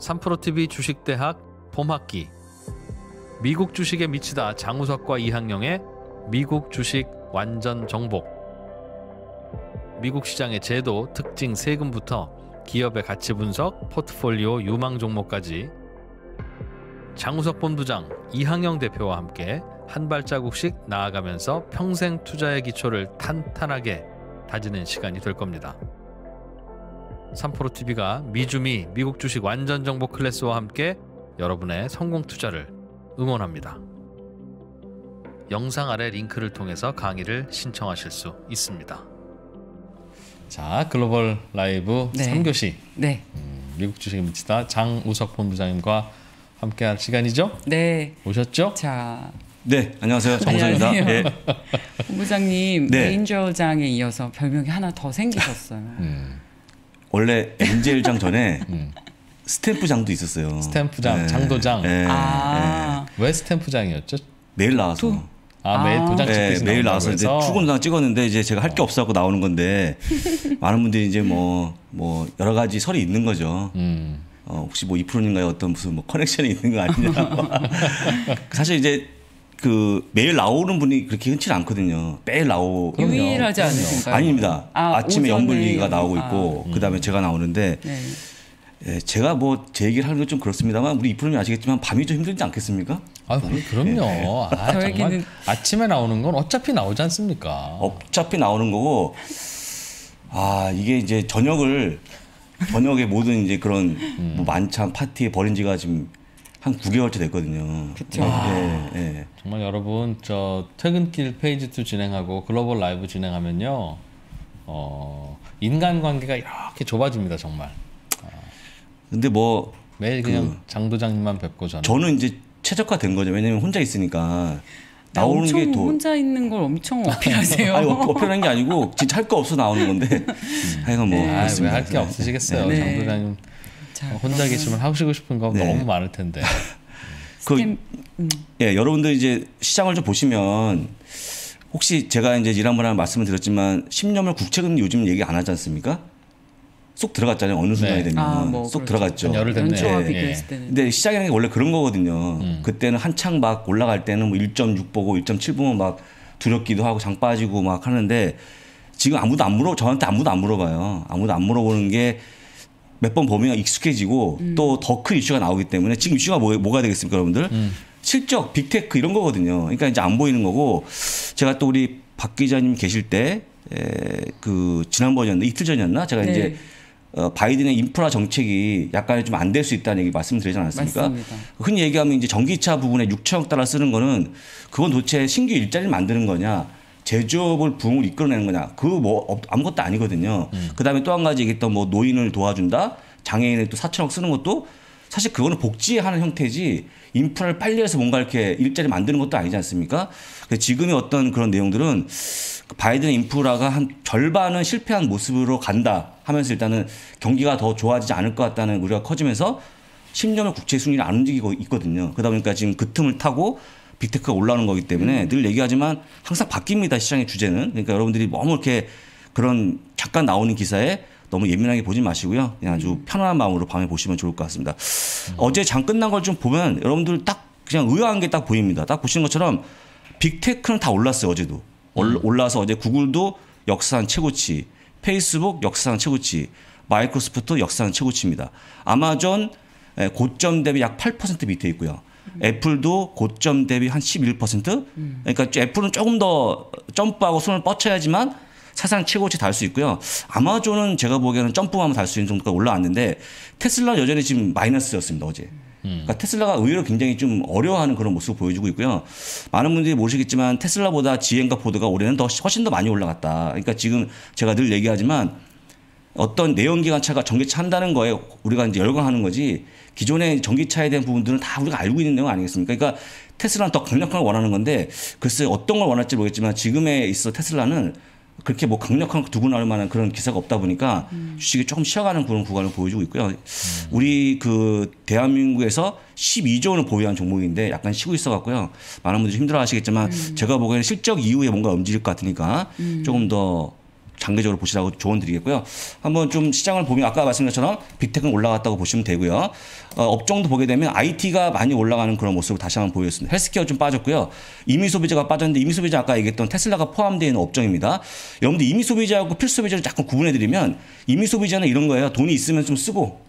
3프로TV 주식대학 봄학기. 미국 주식에 미치다 장우석과 이항영의 미국 주식 완전 정복. 미국 시장의 제도, 특징, 세금부터 기업의 가치 분석, 포트폴리오 유망 종목까지. 장우석 본부장, 이항영 대표와 함께 한 발자국씩 나아가면서 평생 투자의 기초를 탄탄하게 다지는 시간이 될 겁니다. 3프로TV가 미주미 미국 주식 완전 정보 클래스와 함께 여러분의 성공 투자를 응원합니다. 영상 아래 링크를 통해서 강의를 신청하실 수 있습니다. 자, 글로벌 라이브 네. 3교시 네. 음, 미국 주식에 미치다 장우석 본부장님과 함께할 시간이죠? 네. 오셨죠? 자, 네, 안녕하세요. 안녕하세요. 예. 본부장님 네. 엔젤장에 이어서 별명이 하나 더 생기셨어요. 음, 원래 엔젤장 전에 음. 스탬프장도 있었어요. 스탬프장, 예. 장도장. 예. 아, 왜 스탬프장이었죠? 매일 나와서. 또- 아, 매일 아. 도장 예, 찍듯이 매일 나와서 이제? 출근장 찍었는데 이제 제가 할 게 없어갖고 나오는 건데 많은 분들이 이제 뭐뭐 여러 가지 설이 있는 거죠. 음, 어, 혹시 뭐 이프로님과의 어떤 무슨 뭐 커넥션이 있는 거 아니냐. 사실 이제 그 매일 나오는 분이 그렇게 흔치 않거든요. 매일 나오. 유일하지. 않으신가요? 아닙니다. 아, 아, 침에 오전에 영블리가 연- 나오고 아. 있고 그다음에 제가 나오는데 네. 예, 제가 뭐 제 얘기를 하는 건 좀 그렇습니다만 우리 이프로님 아시겠지만 밤이 좀 힘들지 않겠습니까? 아, 그- 그럼요. 아, 정말 아침에 나오는 건 어차피 나오지 않습니까? 어차피 나오는 거고 아 이게 이제 저녁을 저녁에 모든 이제 그런 음. 뭐 만찬 파티에 버린 지가 지금 한 9개월째 됐거든요. 그쵸. 예, 예. 정말 여러분 저 퇴근길 페이지 2 진행하고 글로벌 라이브 진행하면요, 어, 인간관계가 이렇게 좁아집니다 정말. 근데 뭐 매일 그냥 장도장님만 뵙고 저는. 저는 이제 최적화된 거죠. 왜냐면 혼자 있으니까 나 나오는 엄청 게 더. 혼자 있는 걸 엄청 어필하세요. 아니 어- 어필한 게 아니고 진짜 할 거 없어 나오는 건데 하여간 뭐 아, 그렇습니다. 왜할 게 없으시겠어요, 네. 장도장님. 자, 혼자 계시면 하시고 싶은 거 네. 너무 많을 텐데. 그 음, 예, 여러분들 이제 시장을 좀 보시면 혹시 제가 이제 지난번에 말씀을 드렸지만 10년물 국채금 요즘 얘기 안 하지 않습니까? 쏙 들어갔잖아요. 어느 순간이 네. 되면 아, 뭐 쏙 그렇죠. 들어갔죠. 한 열흘 예. 비교했을 때는 근데 시장이라는 게 원래 그런 거거든요. 음. 그때는 한창 막 올라갈 때는 뭐 1.6 보고 1.7 보면 막 두렵기도 하고 장 빠지고 막 하는데 지금 아무도 안 물어 저한테 아무도 안 물어봐요. 아무도 안 물어보는 게 몇번 보면 익숙해지고 음. 또더 큰 이슈가 나오기 때문에 지금 이슈가 뭐, 뭐가 되겠습니까, 여러분들? 음. 실적, 빅테크 이런 거거든요. 그러니까 이제 안 보이는 거고 제가 또 우리 박 기자님 계실 때 그 지난번이었나 이틀 전이었나 제가 네. 이제 어, 바이든의 인프라 정책이 약간 좀 안 될 수 있다는 얘기 말씀드리지 않았습니까? 맞습니다. 흔히 얘기하면 이제 전기차 부분에 6천억 달러 쓰는 거는 그건 도대체 신규 일자리를 만드는 거냐? 제조업을 붕을 이끌어내는 거냐? 그 뭐 아무것도 아니거든요. 그다음에 또 한 가지 얘기했던 뭐 노인을 도와준다. 장애인을 또 4천억 쓰는 것도 사실 그거는 복지하는 형태지 인프라를 빨리 해서 뭔가 이렇게 일자리 만드는 것도 아니지 않습니까? 지금의 어떤 그런 내용들은 그 바이든 인프라가 한 절반은 실패한 모습으로 간다 하면서 일단은 경기가 더 좋아지지 않을 것 같다는 우려가 커지면서 10년을 국채 수익률이 안 움직이고 있거든요. 그러다 보니까 지금 그 틈을 타고 빅테크가 올라오는 거기 때문에 늘 얘기하지만 항상 바뀝니다. 시장의 주제는. 그러니까 여러분들이 너무 이렇게 그런 잠깐 나오는 기사에 너무 예민하게 보지 마시고요. 그냥 아주 편안한 마음으로 밤에 보시면 좋을 것 같습니다. 어제 장 끝난 걸 좀 보면 여러분들 딱 그냥 의아한 게 딱 보입니다. 딱 보시는 것처럼 빅테크는 다 올랐어요. 어제도. 올- 올라서 어제 구글도 역사상 최고치, 페이스북 역사상 최고치, 마이크로소프트 역사상 최고치입니다. 아마존 에, 고점 대비 약 8% 밑에 있고요. 애플도 고점 대비 한 11%. 그러니까 애플은 조금 더 점프하고 손을 뻗쳐야지만 사상 최고치 달 수 있고요. 아마존은 제가 보기에는 점프하면 달 수 있는 정도까지 올라왔는데 테슬라는 여전히 지금 마이너스였습니다 어제. 그러니까 테슬라가 의외로 굉장히 좀 어려워하는 그런 모습을 보여주고 있고요. 많은 분들이 모르시겠지만 테슬라보다 GM과 포드가 올해는 더 훨씬 더 많이 올라갔다. 그러니까 지금 제가 늘 얘기하지만 어떤 내연기관차가 전기차 한다는 거에 우리가 이제 열광하는 거지 기존의 전기차에 대한 부분들은 다 우리가 알고 있는 내용 아니겠습니까? 그러니까 테슬라는 더 강력한 걸 원하는 건데 글쎄 어떤 걸 원할지 모르겠지만 지금에 있어 테슬라는 그렇게 뭐 강력한 거 두고 나올 만한 그런 기사가 없다 보니까 주식이 조금 쉬어가는 그런 구간을 보여주고 있고요. 우리 그 대한민국에서 12조 원을 보유한 종목인데 약간 쉬고 있어 갖고요. 많은 분들이 힘들어 하시겠지만 제가 보기에는 실적 이후에 뭔가 움직일 것 같으니까 조금 더 장기적으로 보시라고 조언 드리겠고요. 한번 좀 시장을 보면 아까 말씀드린 것처럼 빅테크는 올라갔다고 보시면 되고요. 어, 업종도 보게 되면 IT가 많이 올라가는 그런 모습을 다시 한번 보였습니다. 헬스케어 좀 빠졌고요. 이미 소비자가 빠졌는데 이미 소비자 아까 얘기했던 테슬라가 포함되어 있는 업종입니다. 여러분들 이미 소비자하고 필수 소비자를 약간 구분해 드리면 이미 소비자는 이런 거예요. 돈이 있으면 좀 쓰고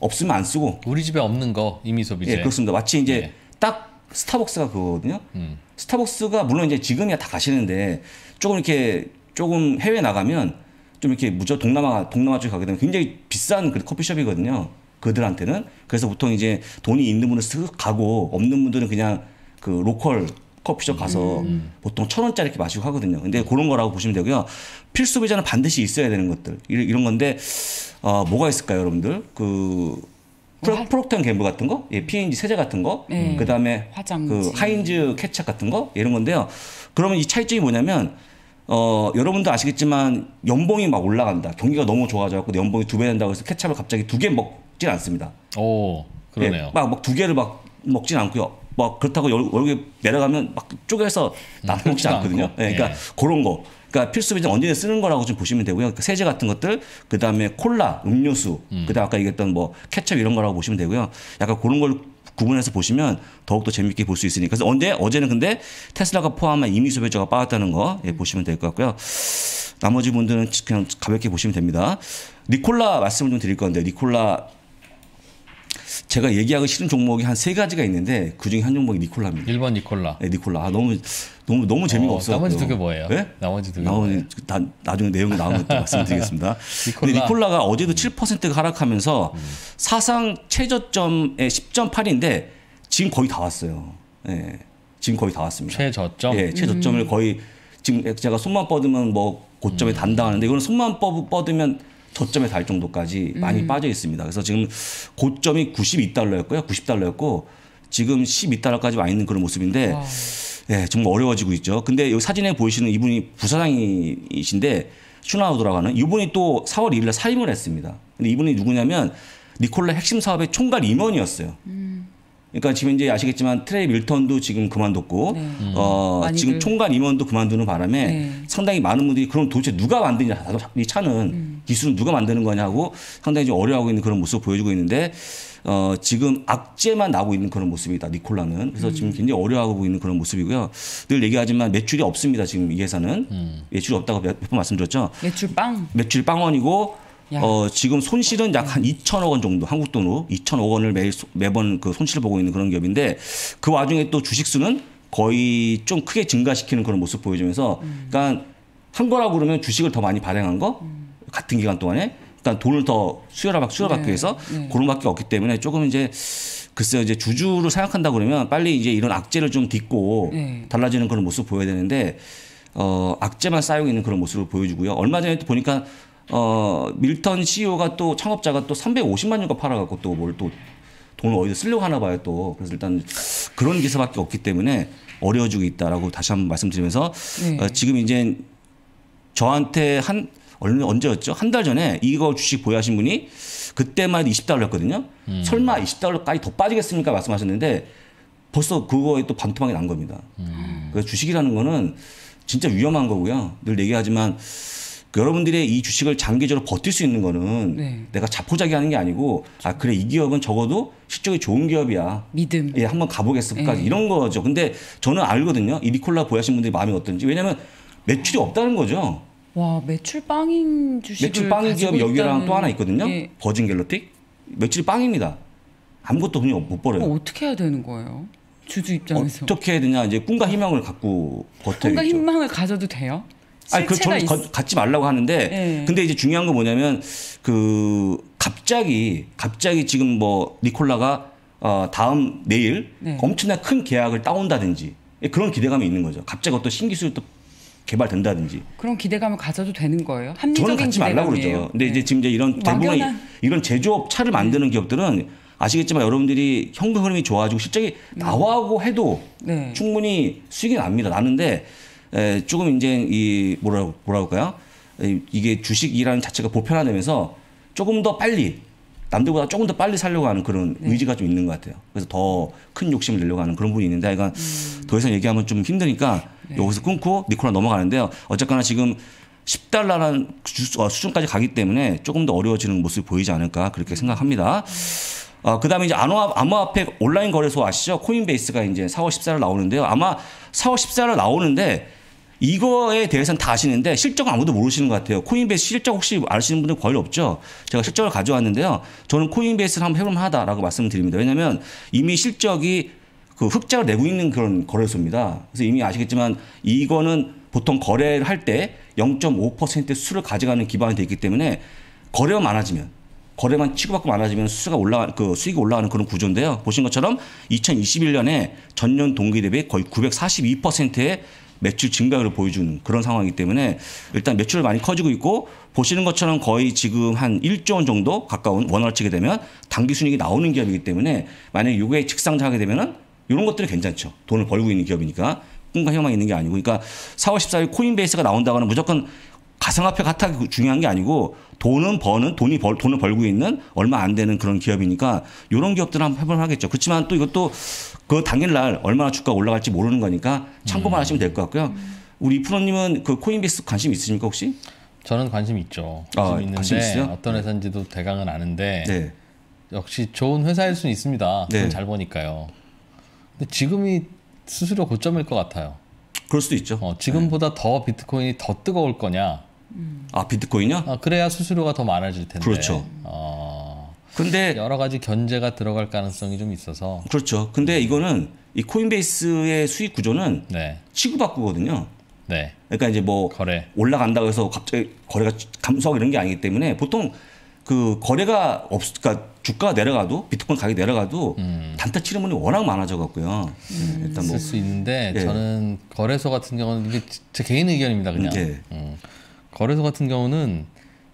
없으면 안 쓰고. 우리 집에 없는 거 이미 소비재. 예, 그렇습니다. 마치 이제 네. 딱 스타벅스가 그거거든요. 음. 스타벅스가 물론 이제 지금이야 다 가시는데 조금 이렇게 조금 해외 나가면 좀 이렇게 무조 동남아 동남아 쪽에 가게 되면 굉장히 비싼 그 커피숍이거든요. 그들한테는 그래서 보통 이제 돈이 있는 분은 쓱 가고 없는 분들은 그냥 그 로컬 커피숍 가서 보통 천 원짜리 이렇게 마시고 하거든요. 근데 그런 거라고 보시면 되고요. 필수 소비재는 반드시 있어야 되는 것들 이런, 이런 건데 어, 뭐가 있을까요, 여러분들? 그 프로, 프록터 앤 갬블 같은 거, 예, P&G 세제 같은 거, 네. 그 다음에 화장지. 그 하인즈 케찹 같은 거 이런 건데요. 그러면 이 차이점이 뭐냐면 어 여러분도 아시겠지만 연봉이 막 올라간다. 경기가 너무 좋아져갖고 연봉이 두 배 된다고 해서 케찹을 갑자기 두 개 먹진 않습니다. 오 그러네요. 예, 막막 두 개를 막 먹진 않고요. 막 그렇다고 열- 월급이 내려가면 막 쪼개서 나눠 먹지 않거든요. 않고. 예, 그러니까 예. 그런 거. 그러니까 필수 비전 언제든 쓰는 거라고 좀 보시면 되고요. 그러니까 세제 같은 것들, 그 다음에 콜라, 음료수, 그 다음 아까 얘기했던 뭐 케첩 이런 거라고 보시면 되고요. 약간 그런 걸 구분해서 보시면 더욱더 재밌게 볼 수 있으니까. 그래서 언제 어제는 근데 테슬라가 포함한 이미 소비자가 빠졌다는 거 예, 보시면 될 것 같고요. 나머지 분들은 그냥 가볍게 보시면 됩니다. 니콜라 말씀을 좀 드릴 건데 니콜라 제가 얘기하기 싫은 종목이 한 세 가지가 있는데 그 중에 한 종목이 니콜라입니다. 1번 니콜라. 네, 니콜라. 아, 너무 너무 너무 재미가 어, 없어. 나머지 두 개 뭐예요? 네? 나머지 두 개 나머지 뭐예요? 나, 나중에 내용이 나오면 또 말씀드리겠습니다. 니콜라. 근데 니콜라가 어제도 7%가 하락하면서 사상 최저점에 10.8인데 지금 거의 다 왔어요. 예. 지금 거의 다 왔습니다. 최저점. 예, 최저점을 거의 지금 제가 손만 뻗으면 뭐 고점에 단다하는데 이거는 손만 뻗- 뻗으면 저점에 달 정도까지 많이 빠져 있습니다. 그래서 지금 고점이 92달러였고요. 90달러였고 지금 12달러까지 와 있는 그런 모습인데 와. 예, 정말 어려워지고 있죠. 근데 여기 사진에 보이시는 이분이 부사장이신데 슈나우드라고 는 이분이 또 4월 2일 날 사임을 했습니다. 근데 이분이 누구냐면 니콜라 핵심 사업의 총괄 임원이었어요. 그러니까 지금 이제 아시겠지만 트레이 밀턴도 지금 그만뒀고 네. 어, 많이들. 지금 총괄 임원도 그만두는 바람에 네. 상당히 많은 분들이 그럼 도대체 누가 만드냐 이 차는 음. 기술은 누가 만드는 거냐고 상당히 좀 어려워하고 있는 그런 모습을 보여주고 있는데 어, 지금 악재만 나고 있는 그런 모습이다 니콜라는 그래서 음. 지금 굉장히 어려워하고 있는 그런 모습이고요 늘 얘기하지만 매출이 없습니다 지금 이 회사는 음. 매출이 없다고 몇 번 말씀드렸죠 매출 빵. 매출이 빵원이고 야. 어, 지금 손실은 약 한 2천억 원 정도 한국 돈으로 2천억 원을 매, 매번 그 손실을 보고 있는 그런 기업인데 그 와중에 또 주식 수는 거의 좀 크게 증가시키는 그런 모습 보여주면서 그러니까 한 거라고 그러면 주식을 더 많이 발행한 거 같은 기간 동안에 그러니까 돈을 더 수혈을 받 수혈받기 네, 위해서 네. 그런 밖에 없기 때문에 조금 이제 글쎄요 이제 주주를 생각한다 그러면 빨리 이제 이런 악재를 좀 딛고 네. 달라지는 그런 모습 보여야 되는데 어 악재만 쌓이고 있는 그런 모습을 보여주고요. 얼마 전에 또 보니까 어 밀턴 CEO가 또 창업자가 또 350만 유가 팔아갖고 또 뭘 또 돈을 어디서 쓰려고 하나 봐요 또 그래서 일단 그런 기사밖에 없기 때문에 어려워지고 있다라고 다시 한번 말씀드리면서 네. 어, 지금 이제 저한테 한 얼마 언제였죠? 한 달 전에 이거 주식 보유하신 분이 그때만 해도 20달러였거든요. 설마 20달러까지 더 빠지겠습니까? 말씀하셨는데 벌써 그거에 또 반토막이 난 겁니다. 그래서 주식이라는 거는 진짜 위험한 거고요. 늘 얘기하지만 그 여러분들의 이 주식을 장기적으로 버틸 수 있는 거는 네. 내가 자포자기 하는 게 아니고 아 그래 이 기업은 적어도 실적이 좋은 기업이야. 믿음. 예, 한번 가보겠습까지 예. 이런 거죠. 근데 저는 알거든요. 이 니콜라 보유하신 분들이 마음이 어떤지. 왜냐하면 매출이 없다는 거죠. 와 매출 빵인 주식을 매출 빵 가지고 기업이 여기랑 또 하나 있거든요. 게 버진 갤러틱. 매출이 빵입니다. 아무것도 돈이 못 벌어요. 그럼 어떻게 해야 되는 거예요? 주주 입장에서. 어떻게 해야 되냐 이제 꿈과 희망을 갖고 버텨야겠죠. 뭔가 희망을 가져도 돼요? 아니 그 저는 있- 거- 갖지 말라고 하는데 네. 근데 이제 중요한 건 뭐냐면 그 갑자기 갑자기 지금 뭐 니콜라가 어 다음 내일 네. 엄청난 큰 계약을 따온다든지 그런 기대감이 있는 거죠. 갑자기 어떤 신기술을 또 개발된다든지 그런 기대감을 가져도 되는 거예요? 합리적인 저는 갖지 말라고. 그러죠. 근데 네. 이제 지금 이제 이런 대부분 막연한- 이런 제조업 차를 만드는 기업들은 아시겠지만 여러분들이 현금 흐름이 좋아지고 실적이 나와고 해도 네. 충분히 수익이 납니다. 나는데 에, 조금 이제 이 뭐라 뭐라 할까요? 에, 이게 주식이라는 자체가 보편화되면서 조금 더 빨리 남들보다 조금 더 빨리 살려고 하는 그런 네. 의지가 좀 있는 것 같아요. 그래서 더 큰 욕심을 내려고 하는 그런 부분이 있는데, 이건 음. 더 이상 얘기하면 좀 힘드니까 네. 여기서 끊고 니코라 넘어가는데요. 어쨌거나 지금 10달러라는 수준까지 가기 때문에 조금 더 어려워지는 모습이 보이지 않을까 그렇게 생각합니다. 어, 그 다음에 이제 암호화, 암호화폐 온라인 거래소 아시죠? 코인베이스가 이제 4월 14일 나오는데요. 아마 4월 14일 나오는데 이거에 대해서는 다 아시는데 실적은 아무도 모르시는 것 같아요. 코인베이스 실적 혹시 아시는 분들 거의 없죠? 제가 실적을 가져왔는데요. 저는 코인베이스를 한번 해볼만 하다라고 말씀을 드립니다. 왜냐하면 이미 실적이 그 흑자를 내고 있는 그런 거래소입니다. 그래서 이미 아시겠지만 이거는 보통 거래를 할 때 0.5% 수를 가져가는 기반이 되어 있기 때문에 거래가 많아지면 거래만 치고받고 많아지면 수수가 올라가 그 수익이 올라가는 그런 구조인데요. 보신 것처럼 2021년에 전년 동기 대비 거의 942%의 매출 증가를 보여주는 그런 상황이기 때문에 일단 매출을 많이 커지고 있고 보시는 것처럼 거의 지금 한 1조 원 정도 가까운 원화를 치게 되면 당기 순이익이 나오는 기업이기 때문에 만약에 이게 직상하게 되면은 이런 것들은 괜찮죠. 돈을 벌고 있는 기업이니까 꿈과 희망이 있는 게 아니고 그러니까 4월 14일 코인베이스가 나온다거나 무조건 가상화폐 같아 중요한 게 아니고 돈은 버는 돈이 벌 돈을 벌고 있는 얼마 안 되는 그런 기업이니까 이런 기업들은 한번 해볼 하겠죠. 그렇지만 또 이것도 그 당일 날 얼마나 주가 가 올라갈지 모르는 거니까 참고만 하시면 될 것 같고요. 우리 프로님은 그 코인베이스 관심 있으십니까 혹시? 저는 관심 있죠. 아, 관심 관심 있는데 있어요? 어떤 회사인지도 대강은 아는데 네. 역시 좋은 회사일 수는 있습니다. 네. 돈잘 버니까요. 근데 지금이 수수료 고점일 것 같아요. 그럴 수도 있죠. 어, 지금보다 더 비트코인이 더 뜨거울 거냐? 아 비트코인요? 아, 그래야 수수료가 더 많아질 텐데. 그렇죠. 어, 근데 여러 가지 견제가 들어갈 가능성이 좀 있어서. 그렇죠. 근데 이거는 이 코인베이스의 수익 구조는 네, 치고받고거든요. 네, 그러니까 이제 뭐 거래. 올라간다고 해서 갑자기 거래가 감소하고 이런 게 아니기 때문에 보통 그 거래가 없, 그러니까 주가가 내려가도 비트코인 가격이 내려가도 단타 치는 분이 워낙 많아져 갖고요. 일단 뭐 쓸 수 있는데 예. 저는 거래소 같은 경우는 이게 제 개인 의견입니다 그냥 예. 음. 거래소 같은 경우는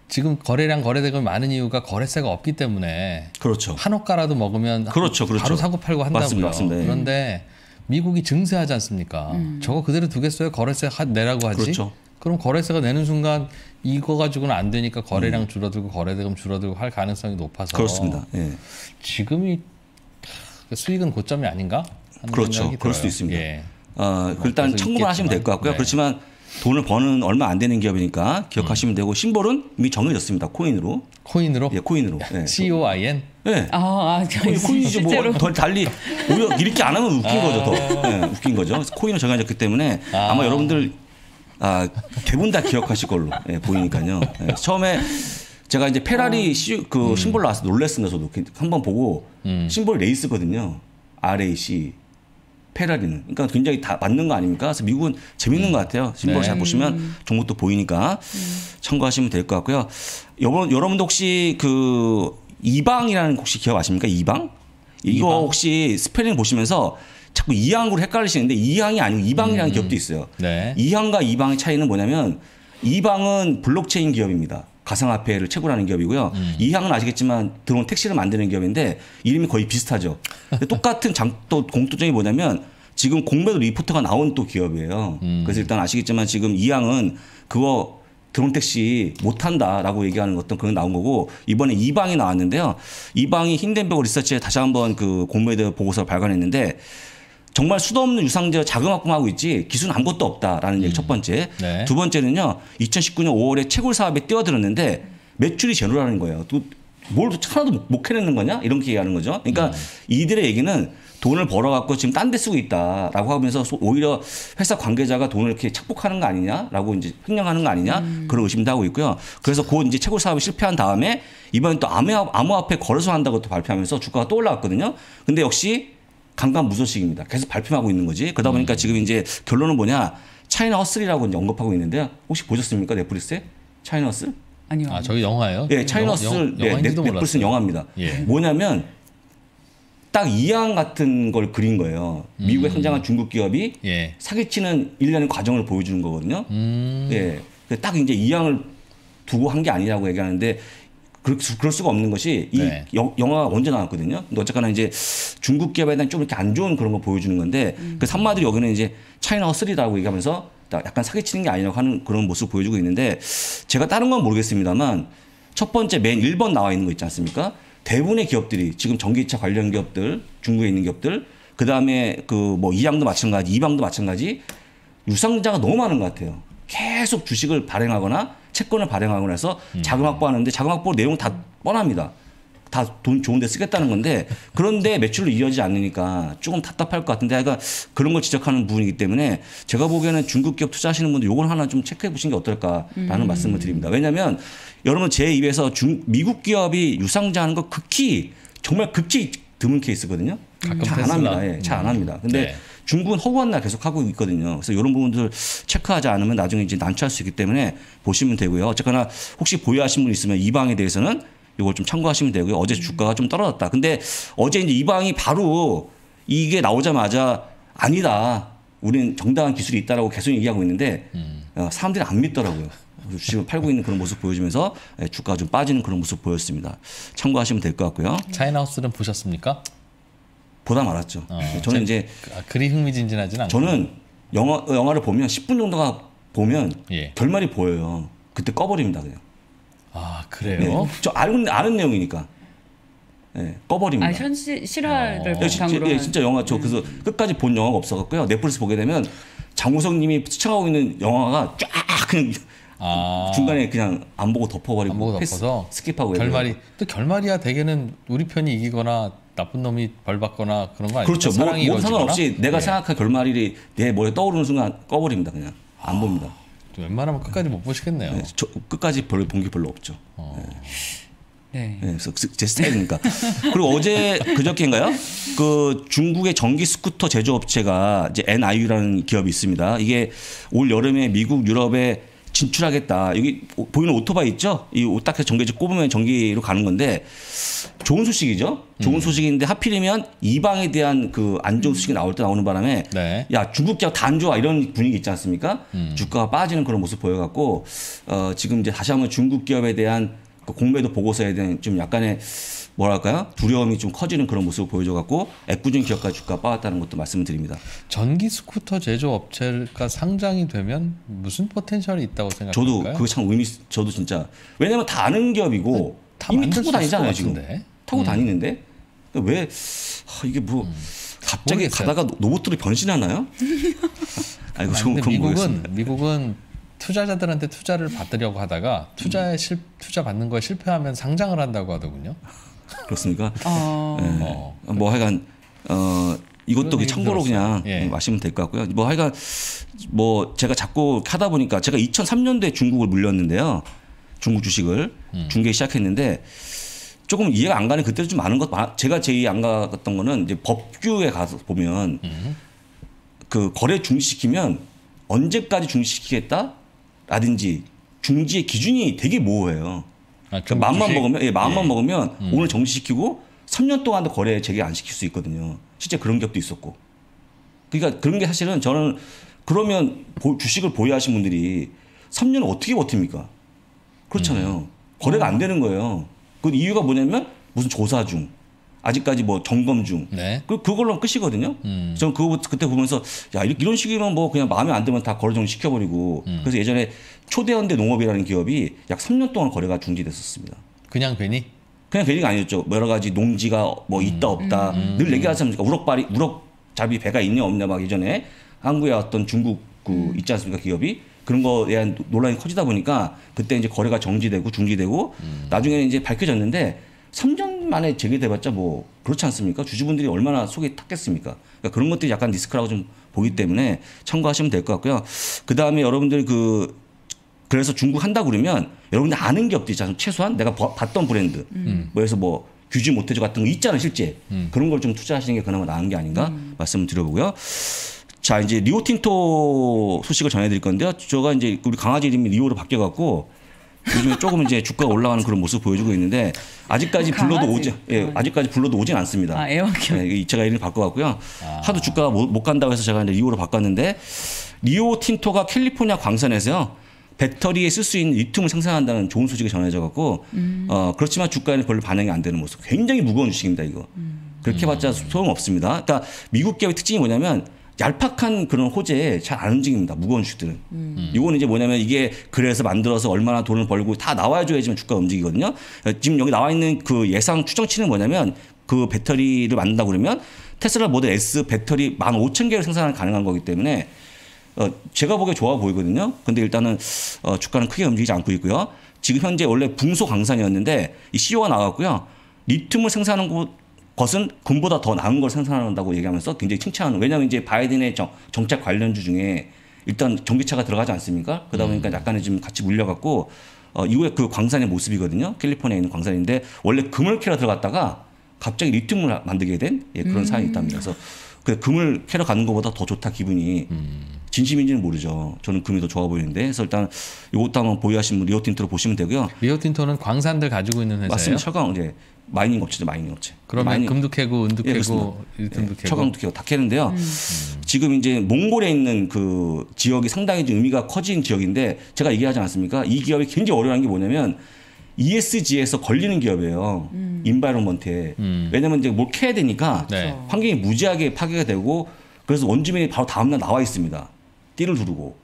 지금 거래량 거래대금이 많은 이유가 거래세가 없기 때문에 그렇죠. 한옥가라도 먹으면 그렇죠, 그렇죠. 바로 사고 팔고 한다고요 맞습니다, 맞습니다. 예. 그런데 미국이 증세하지 않습니까 저거 그대로 두겠어요 거래세 하- 내라고 하지 그렇죠. 그럼 거래세가 내는 순간 이거 가지고는 안 되니까 거래량 음. 줄어들고 거래대금 줄어들고 할 가능성이 높아서 그렇습니다. 예. 지금이 하, 수익은 고점이 아닌가 하는 그렇죠. 생각이 그럴 수도 들어요. 있습니다. 예. 어, 뭐 일단 참고만 하시면 될 것 같고요. 네. 그렇지만 돈을 버는 얼마 안 되는 기업이니까 기억하시면 되고 심볼은 이미 정해졌습니다. 코인으로. 코인으로 예, 코인으로. 예. C O I N 예. 아, 아 코인, 코인이지 실제로 뭐더 달리 오히려 이렇게 안 하면 웃긴 거죠 더 예, 웃긴 거죠 코인을 정해졌기 때문에 아. 아. 마 여러분들 아, 대부분 다 기억하실 걸로 예, 보이니까요 예, 처음에 제가 이제 페라리 시, 그 심볼 나와서 놀랬습니다 저도 한 번 보고 음. 심볼 레이스거든요 RAC 페라리는 그러니까 굉장히 다 맞는 거 아닙니까? 그래서 미국은 재밌는 것 같아요. 심볼 네. 잘 보시면 종목도 보이니까 참고하시면 될 것 같고요. 여러분 여러분도 혹시 그 이방이라는 혹시 기억 아십니까? 이방? 이거 이방? 혹시 스펠링 보시면서 자꾸 이항으로 헷갈리시는데 이항이 아니고 이방이라는 음. 기업도 있어요. 네. 이항과 이방의 차이는 뭐냐면 이방은 블록체인 기업입니다. 가상화폐를 채굴하는 기업이고요. 음. 이항은 아시겠지만 드론 택시를 만드는 기업인데 이름이 거의 비슷하죠. 똑같은 장, 또 공통점이 뭐냐면 지금 공매도 리포트가 나온 또 기업이에요. 음. 그래서 일단 아시겠지만 지금 이항은 그거 드론 택시 못한다라고 얘기하는 어떤 그런 나온 거고 이번에 이방이 나왔는데요. 이방이 힌덴버그 리서치에 다시 한번 그 공매도 보고서를 발간했는데 정말 수도 없는 유상제어 자금합금하고 있지 기술은 아무것도 없다라는 얘기 첫 번째. 네. 두 번째는요. 2019년 5월에 채굴 사업에 뛰어들었는데 매출이 제로라는 거예요. 또 뭘 하나도 못- 못 캐내는 거냐? 이런 게 얘기하는 거죠. 그러니까 이들의 얘기는 돈을 벌어갖고 지금 딴 데 쓰고 있다라고 하면서 소- 오히려 회사 관계자가 돈을 이렇게 착복하는 거 아니냐라고 이제 횡령하는 거 아니냐 그런 의심도 하고 있고요. 그래서 곧 이제 채굴 사업이 실패한 다음에 이번에 또 암호- 암호화폐 거래소 한다고 또 발표하면서 주가가 또 올라갔거든요. 근데 역시 강간 무소식입니다. 계속 발표하고 있는 거지. 그러다 보니까 지금 이제 결론은 뭐냐? 차이나 허슬이라고 이제 언급하고 있는데요. 혹시 보셨습니까? 넷플릭스에? 차이나 허슬? 아니요. 아 저기 영화예요? 예, 차이나 허슬. 영- 네, 넷- 넷플릭스는. 영화입니다. 예. 뭐냐면 딱 이양 같은 걸 그린 거예요. 미국에 상장한 중국 기업이 예. 사기치는 일련의 과정을 보여주는 거거든요. 음. 예. 그딱 이제 이양을 두고 한 게 아니라고 얘기하는데 그럴, 수- 그럴 수가 없는 것이 이 네. 영, 영화가 언제 나왔거든요. 근데 어쨌거나 이제 중국 기업에 대한 좀 이렇게 안 좋은 그런 걸 보여주는 건데 그 산마들이 여기는 이제 차이나 허스리다고 얘기하면서 딱 약간 사기치는 게 아니라고 하는 그런 모습을 보여주고 있는데 제가 다른 건 모르겠습니다만 첫 번째 맨 1번 나와 있는 거 있지 않습니까? 대부분의 기업들이 지금 전기차 관련 기업들, 중국에 있는 기업들, 그 다음에 그 뭐 이양도 마찬가지, 이방도 마찬가지, 유상자가 너무 많은 것 같아요. 계속 주식을 발행하거나 채권을 발행하거나 해서 자금 확보하는데 자금 확보 내용 다 뻔합니다. 다 돈 좋은 데 쓰겠다는 건데 그런데 매출로 이어지지 않으니까 조금 답답할 것 같은데 하여간 그런 걸 지적하는 부분이기 때문에 제가 보기에는 중국 기업 투자하시는 분들 요걸 하나 좀 체크해 보시는 게 어떨까라는 말씀을 드립니다. 왜냐하면 여러분 제 입에서 중, 미국 기업이 유상자하는 거 극히 정말 극히 드문 케이스거든요. 가끔 잘 안. 합니다. 예, 잘 안 합니다. 근데 네. 중국은 허구한 날 계속 하고 있거든요. 그래서 이런 부분들 체크하지 않으면 나중에 이제 난처할 수 있기 때문에 보시면 되고요. 어쨌거나 혹시 보유하신 분 있으면 이 방에 대해서는 이걸 좀 참고하시면 되고요. 어제 주가가 좀 떨어졌다. 근데 어제 이제 이 방이 바로 이게 나오자마자 아니다. 우리는 정당한 기술이 있다라고 계속 얘기하고 있는데 어, 사람들이 안 믿더라고요. 주식을 팔고 있는 그런 모습 보여주면서 예, 주가가 좀 빠지는 그런 모습 보였습니다. 참고하시면 될 것 같고요. 차이나우스는 보셨습니까? 보다 말았죠. 어, 저는 제- 이제 아, 그리 흥미진진하진 않고. 저는 영화 영화를 보면 10분 정도가 보면 예. 결말이 보여요. 그때 꺼버립니다 그냥. 아 그래요? 네. 저 아는 아는 내용이니까. 네, 꺼버립니다. 아 현실 실화를 어. 예, 바탕으로 예, 한- 진짜 영화 저 그래서 끝까지 본 영화가 없어갖고요. 넷플릭스 보게 되면 장우석님이 시청하고 있는 영화가 쫙 그냥 아 중간에 그냥 안 보고 덮어버리고 안 보고 덮어서 skip하고 결말이 또 결말이야 대개는 우리 편이 이기거나 나쁜 놈이 벌 받거나 그런 거 아니에요? 그렇죠. 뭐, 사랑이 뭐? 상관없이 내가 예. 생각한 결말이 내 머리에 떠오르는 순간 꺼버립니다 그냥 안 봅니다. 좀 웬만하면 끝까지 못 보시겠네요. 네, 저, 끝까지 별로 본 게 별로 없죠. 네. 네, 그래서 그- 제 스타일이니까. 그리고 어제 그저께인가요? 그 중국의 전기 스쿠터 제조업체가 이제 NIU라는 기업이 있습니다. 이게 올 여름에 미국, 유럽에 진출하겠다. 여기 오- 보이는 오토바이 있죠? 이 오딱해서 전기지 꼽으면 전기로 가는 건데 좋은 소식이죠. 좋은 소식인데 하필이면 이방에 대한 그 안 좋은 소식이 나올 때 나오는 바람에 네. 야 중국 기업 다 안 좋아 이런 분위기 있지 않습니까? 주가가 빠지는 그런 모습 보여갖고 어, 지금 이제 다시 한번 중국 기업에 대한 그 공매도 보고서에 대한 좀 약간의 뭐랄까요 두려움이 좀 커지는 그런 모습을 보여줘갖고 애꿎은 기업까지 주가 빠졌다는 것도 말씀을 드립니다. 전기 스쿠터 제조 업체가 상장이 되면 무슨 potential이 있다고 저도 생각할까요? 그거 참 의미 있- 저도 진짜 왜냐면 다 아는 기업이고 다 이미 타고 다니잖아요 것 지금. 타고 음. 다니는데 왜 하, 이게 뭐 갑자기 모르겠어요. 가다가 로봇으로 변신하나요? 아이고 그건 미국은 모르겠습니다. 미국은 투자자들한테 투자를 받으려고 하다가 투자에 실 투자 받는 거에 실패하면 상장을 한다고 하더군요. 그렇습니까? 어, 예. 어. 뭐 하여간 어 이것도 그 참고로. 그냥 예. 마시면 될 것 같고요. 뭐 하여간 뭐 제가 자꾸 하다 보니까 제가 2003년도에 중국을 물렸는데요. 중국 주식을 음. 중개 시작했는데 조금 이해가 안 가는 그때도 좀 많은 것 많- 제가 제일 안 갔던 거는 이제 법규에 가서 보면 음. 그 거래 중지시키면 언제까지 중지시키겠다라든지 중지의 기준이 되게 모호해요. 아, 그 마음만? 먹으면 예, 마음만 예. 먹으면 오늘 정지시키고 3년 동안도 거래 재개 안 시킬 수 있거든요. 실제 그런 기업도 있었고. 그러니까 그런 게 사실은 저는 그러면 보- 주식을 보유하신 분들이 3년을 어떻게 버팁니까? 그렇잖아요. 거래가 안 되는 거예요. 그 이유가 뭐냐면 무슨 조사 중, 아직까지 뭐 점검 중. 네. 그 그걸로 끝이거든요. 음. 저는 그거 그때 보면서 야 이런- 식이면 뭐 그냥 마음에 안 들면 다 거래 정지 시켜버리고. 음. 그래서 예전에 초대현대 농업이라는 기업이 약 3년 동안 거래가 중지됐었습니다. 그냥 괜히 그냥 괜히가 아니었죠. 뭐 여러 가지 농지가 뭐 있다 없다 늘 얘기하지 않습니까? 우럭발이 우럭잡이 배가 있냐 없냐 막 예전에 한국에 왔던 중국 그 있지 않습니까 기업이 그런 거에 대한 논란이 커지다 보니까 그때 이제 거래가 정지되고 중지되고 나중에는 이제 밝혀졌는데 3년 만에 재개돼봤자 뭐 그렇지 않습니까? 주주분들이 얼마나 속이 탔겠습니까? 그러니까 그런 것들이 약간 리스크라고 좀 보기 때문에 참고하시면 될 것 같고요. 그 다음에 여러분들 그 그래서 중국 한다 그러면 여러분들 아는 기업들 있잖아요. 최소한 내가 버- 봤던 브랜드. 뭐해서 뭐 귀주 모태주 같은 거 있잖아요, 실제. 그런 걸 좀 투자하시는 게 그나마 나은 게 아닌가 말씀을 드려보고요. 자, 이제 리오틴토 소식을 전해드릴 건데요. 제가 이제 우리 강아지 이름이 리오로 바뀌어갖고 요즘에 조금 이제 주가가 올라가는 그런 모습 보여주고 있는데 아직까지 불러도. 오지 예, 아직까지 불러도 오진 않습니다. 아, 애완견. 네, 이게 제가 이름을 바꿔갖고요. 하도 주가가 못, 못 간다고 해서 제가 이제 리오로 바꿨는데 리오 틴토가 캘리포니아 광산에서요. 배터리에 쓸 수 있는 리튬을 생산한다는 좋은 소식이 전해져 갖고 어 그렇지만 주가에는 별로 반영이 안 되는 모습. 굉장히 무거운 주식입니다 이거. 그렇게 봤자 소용 없습니다. 그러니까 미국 기업의 특징이 뭐냐면 얄팍한 그런 호재에 잘 안 움직입니다. 무거운 주식들은. 이거는 이제 뭐냐면 이게 그래서 만들어서 얼마나 돈을 벌고 다 나와줘야지만 주가가 움직이거든요. 어, 지금 여기 나와 있는 그 예상 추정치는 뭐냐면 그 배터리를 만든다고 그러면 테슬라 모델 S 배터리 15,000개를 생산 가능한 거기 때문에 어, 제가 보기에 좋아 보이거든요. 근데 일단은 어, 주가는 크게 움직이지 않고 있고요. 지금 현재 원래 붕소 강산이었는데 이 CEO가 나왔고요. 리튬을 생산하는 곳 것은 금보다 더 나은 걸 생산한다고 얘기하면서 굉장히 칭찬하는. 왜냐하면 이제 바이든의 정, 정책 관련주 중에 일단 전기차가 들어가지 않습니까? 그러다 보니까 약간의 지금 같이 물려갖고 어, 이후에 그 광산의 모습이거든요. 캘리포니아에 있는 광산인데 원래 금을 캐러 들어갔다가 갑자기 리튬을 만들게 된 예, 그런 사연이 있답니다. 그래서 그 금을 캐러 가는 것보다 더 좋다 기분이 진심인지는 모르죠. 저는 금이 더 좋아 보이는데 그래서 일단 이것도 한번 보유하신 분 리오틴토로 보시면 되고요. 리오틴토는 광산들 가지고 있는 회사예요. 맞습니다. 철강 이제 mining 업체죠. mining 업체. 그러면 mining- 금도 캐고 은도 예, 캐고 그렇습니다. 리튬도 예, 캐고 철강도 캐고 다 캐는데요. 지금 이제 몽골에 있는 그 지역이 상당히 좀 의미가 커진 지역인데 제가 얘기하지 않습니까? 이 기업이 굉장히 어려운 게 뭐냐면 ESG에서 걸리는 기업이에요. environment에. 왜냐면 이제 뭘 캐야 되니까 네. 환경이 무지하게 파괴가 되고 그래서 원주민이 바로 다음날 나와 있습니다. 띠를 두르고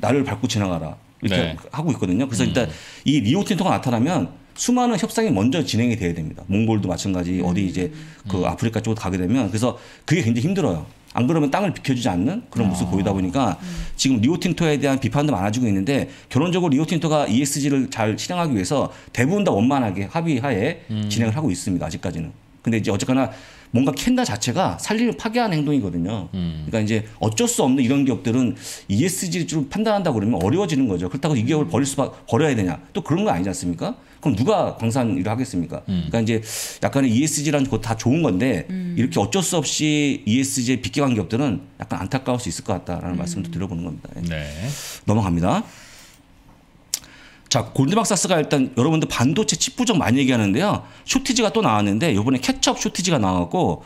나를 밟고 지나가라 이렇게 네. 하고 있거든요. 그래서 일단 이 리오틴토가 나타나면 수많은 협상이 먼저 진행이 돼야 됩니다. 몽골도 마찬가지 어디 이제 그 아프리카 쪽으로 가게 되면 그래서 그게 굉장히 힘들어요. 안 그러면 땅을 비켜주지 않는 그런 모습 을 보이다 보니까 지금 리오틴토에 대한 비판도 많아지고 있는데 결론적으로 리오틴토가 ESG를 잘 실행하기 위해서 대부분 다 원만하게 합의하에 진행을 하고 있습니다. 아직까지는. 근데 이제 어쨌거나 뭔가 캔다 자체가 살림을 파괴하는 행동이거든요. 그러니까 이제 어쩔 수 없는 이런 기업들은 ESG를 좀 판단한다 그러면 어려워지는 거죠. 그렇다고 이 기업을 버릴 수 버려야 되냐? 또 그런 거 아니지 않습니까? 그럼 누가 광산 일을 하겠습니까? 그러니까 이제 약간의 ESG라는 거다 좋은 건데 이렇게 어쩔 수 없이 ESG에 빗겨간 기업들은 약간 안타까울 수 있을 것 같다라는 말씀도 드려보는 겁니다. 예. 네. 넘어갑니다. 자, 골드박사스가 일단 여러분들 반도체 칩 부족 많이 얘기하는데요. 쇼티지가 또 나왔는데 이번에 캐첩 쇼티지가 나왔고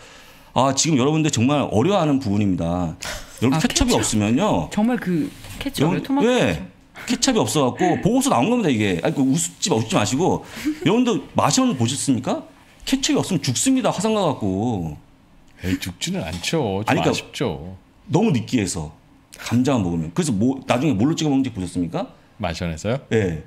아, 지금 여러분들 정말 어려워하는 부분입니다. 여러분 아, 케첩이 케첩? 없으면요. 정말 그 케첩, 여러분, 토마토 왜? 케첩. 케첩이 없어 갖고 보고서 나온 겁니다 이게. 아니 그 웃지 마, 웃지 마시고 여러분들 마시는 보셨습니까? 케첩이 없으면 죽습니다 화상 가 갖고 에이, 죽지는 않죠. 좀 아니, 그러니까- 아쉽죠. 너무 느끼해서 감자만 먹으면 그래서 뭐 나중에 뭘로 찍어 먹는지 보셨습니까? 마션에서요? 예.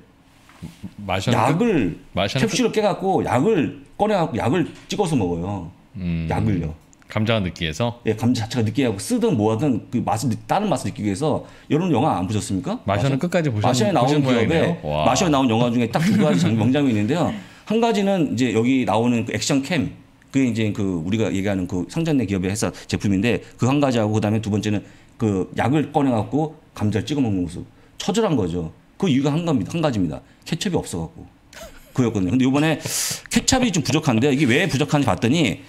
마션 약을 마션은 캡슐을 깨갖고 약을 꺼내갖고 약을 찍어서 먹어요. 음, 약을요. 감자가 느끼해서 예, 감자 자체가 느끼하고 쓰든 뭐하든 그 맛을 느- 다른 맛을 느끼기 위해서 여러분 영화 안 보셨습니까? 마션은 끝까지 보셨- 마션에 나온 기업에. 마션에 나온 영화 중에 딱 두 가지 장- 명장면이 있는데요. 한 가지는 이제 여기 나오는 그 액션 캠 그게 이제 그 우리가 얘기하는 그 상전내 기업의 회사 제품인데 그 한 가지하고 그다음에 두 번째는 그 약을 꺼내 갖고 감자를 찍어 먹는 모습 처절한 거죠. 그 이유가 한 겁니다. 한 가지입니다. 케첩이 없어갖고 그였거든요. 근데 이번에 케찹이 좀 부족한데 이게 왜 부족한지 봤더니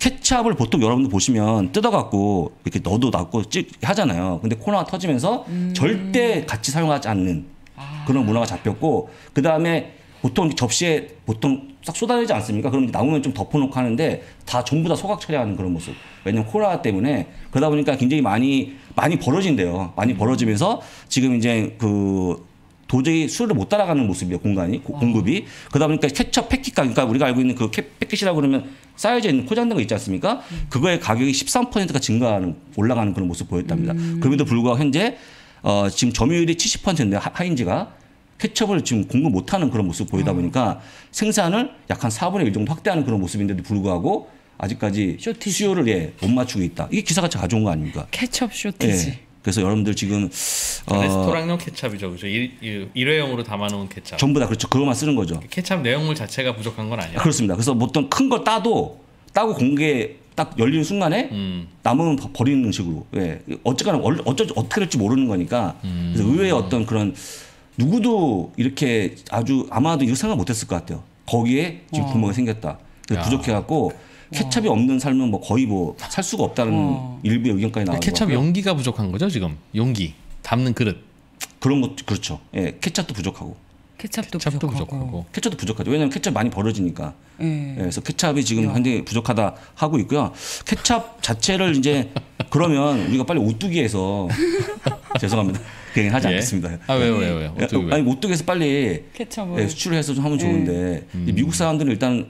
케찹을 보통 여러분들 보시면 뜯어갖고 이렇게 넣어도 놨고 찍 하잖아요. 근데 코로나 터지면서 절대 같이 사용하지 않는 그런 문화가 잡혔고 그 다음에 보통 접시에 보통 싹 쏟아내지 않습니까? 그럼 남으면 좀 덮어놓고 하는데 다 전부 다 소각 처리하는 그런 모습. 왜냐면 코로나 때문에 그러다 보니까 굉장히 많이 많이 벌어진대요. 많이 벌어지면서 지금 이제 그 도저히 수를 못 따라가는 모습이에요 공간이 고- 공급이 그러다 보니까 케첩 패킷가 그러니까 우리가 알고 있는 그 캐- 패킷이라고 그러면 쌓여져 있는 포장된 거 있지 않습니까? 그거의 가격이 13%가 증가하는 올라가는 그런 모습 보였답니다. 그럼에도 불구하고 현재 어, 지금 점유율이 70%인데 하- 하인즈가 케첩을 지금 공급 못하는 그런 모습 보이다 보니까 생산을 약 한 4분의 1 정도 확대하는 그런 모습인데도 불구하고 아직까지 쇼티지. 수요를 예, 못 맞추고 있다. 이게 기사가 가져온 거 아닙니까? 케첩 쇼티지. 예. 그래서 여러분들 지금 어, 레스토랑용 케찹이죠, 그죠? 일, 일, 일회용으로 담아놓은 케찹. 전부 다 그렇죠. 그것만 쓰는 거죠. 케찹 내용물 자체가 부족한 건 아니야. 그렇습니다. 그래서 보통 큰걸 따도 따고 공개 딱 열리는 순간에 음. 남으면 버- 버리는 식으로. 예. 어쨌거나 얼- 어쩌 어떻게 될지 모르는 거니까. 그래서 의외의 어떤 그런 누구도 이렇게 아주 아마도 이렇게 생각 못했을 것 같아요. 거기에 지금 와. 구멍이 생겼다. 부족해갖고 케찹이 없는 삶은 뭐 거의 뭐 살 수가 없다는 와. 일부의 의견까지 나와요. 케찹 용기가 부족한 거죠, 지금. 용기. 담는 그릇. 그런 것도 그렇죠. 예, 케찹도 부족하고. 케찹도, 찹도 부족하고. 부족하고. 케첩도 부족하죠. 왜냐하면 케첩 많이 벌어지니까. 예. 예, 그래서 케찹이 지금 현재 부족하다 하고 있고요. 케찹 자체를 이제 그러면 우리가 빨리 오뚜기에서 죄송합니다. 그 얘기는 하지 예. 않겠습니다. 아 왜요 왜요 왜요? 예, 어떻게 왜? 아니 오뚜기에서 빨리 케찹을 예, 수출을 해서 좀 하면 네. 좋은데 이 미국 사람들은 일단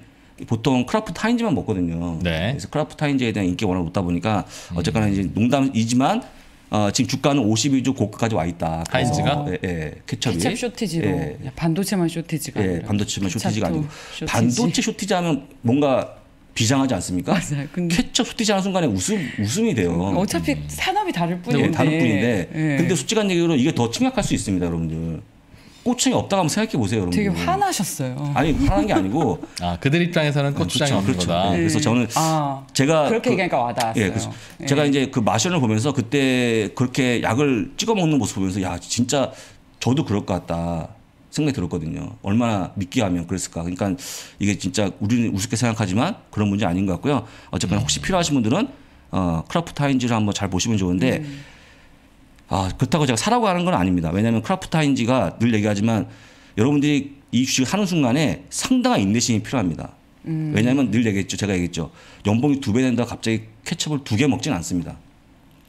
보통 크라프트 하인즈만 먹거든요. 네. 그래서 크라프트 하인즈에 대한 인기가 워낙 높다 보니까 어쨌거나 이제 농담이지만 어, 지금 주가는 52주 고가까지 와 있다. 그래서, 하인즈가? 예, 예, 케첩이 케찹 shortage로 예, 반도체만 shortage가 예, 아니라 반도체만 shortage가 아니고 shortage. 반도체 shortage 하면 뭔가 비장하지 않습니까? 맞아요. 근데 케첩 shortage 하는 순간에 웃음 웃음이 돼요. 어차피 산업이 다를 뿐인데. 예, 다를 뿐인데. 예. 근데 솔직한 얘기로 이게 더 심각할 수 있습니다, 여러분들. 고추장이 없다고 한번 생각해 보세요, 여러분들. 되게 화나셨어요. 아니 화난 게 아니고 아 그들 입장에서는 고추장이 그렇죠, 없는 그렇죠. 거다. 네, 그래서 저는 아 제가 그렇게 그- 얘기하니까 와닿았어요. 예, 그래서 예. 제가 이제 그 마션을 보면서 그때 그렇게 약을 찍어 먹는 모습 보면서 야 진짜 저도 그럴 것 같다 생각이 들었거든요. 얼마나 느끼하면 그랬을까. 그러니까 이게 진짜 우리는 우습게 생각하지만 그런 문제 아닌 것 같고요. 어쨌거나 혹시 필요하신 분들은 어, 크라프트 하인즈를 한번 잘 보시면 좋은데 아 그렇다고 제가 사라고 하는 건 아닙니다. 왜냐하면 크라프트 하인즈가 늘 얘기하지만 여러분들이 이 주식을 하는 순간에 상당한 인내심이 필요합니다. 왜냐하면 늘 얘기했죠. 제가 얘기했죠. 연봉이 두 배 된다 갑자기 케첩을 두 개 먹진 않습니다.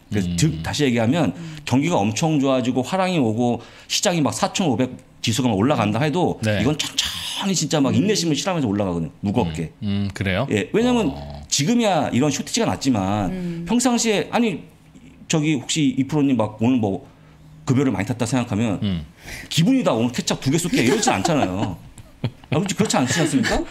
그래서 즉 다시 얘기하면 경기가 엄청 좋아지고 화랑이 오고 시장이 막 4,500 지수가 막 올라간다 해도 네. 이건 천천히 진짜 막 인내심을 실하면서 올라가거든요. 무겁게. 음 그래요? 예, 왜냐면 어. 지금이야 이런 쇼티지가 났지만 평상시에 아니 저기 혹시 이 프로님 막 오늘 뭐 급여를 많이 탔다 생각하면 음. 기분이다 오늘 케찹 두 개 쏠게 이러진 않잖아요. 아, 그렇지 그렇지 않지 않습니까?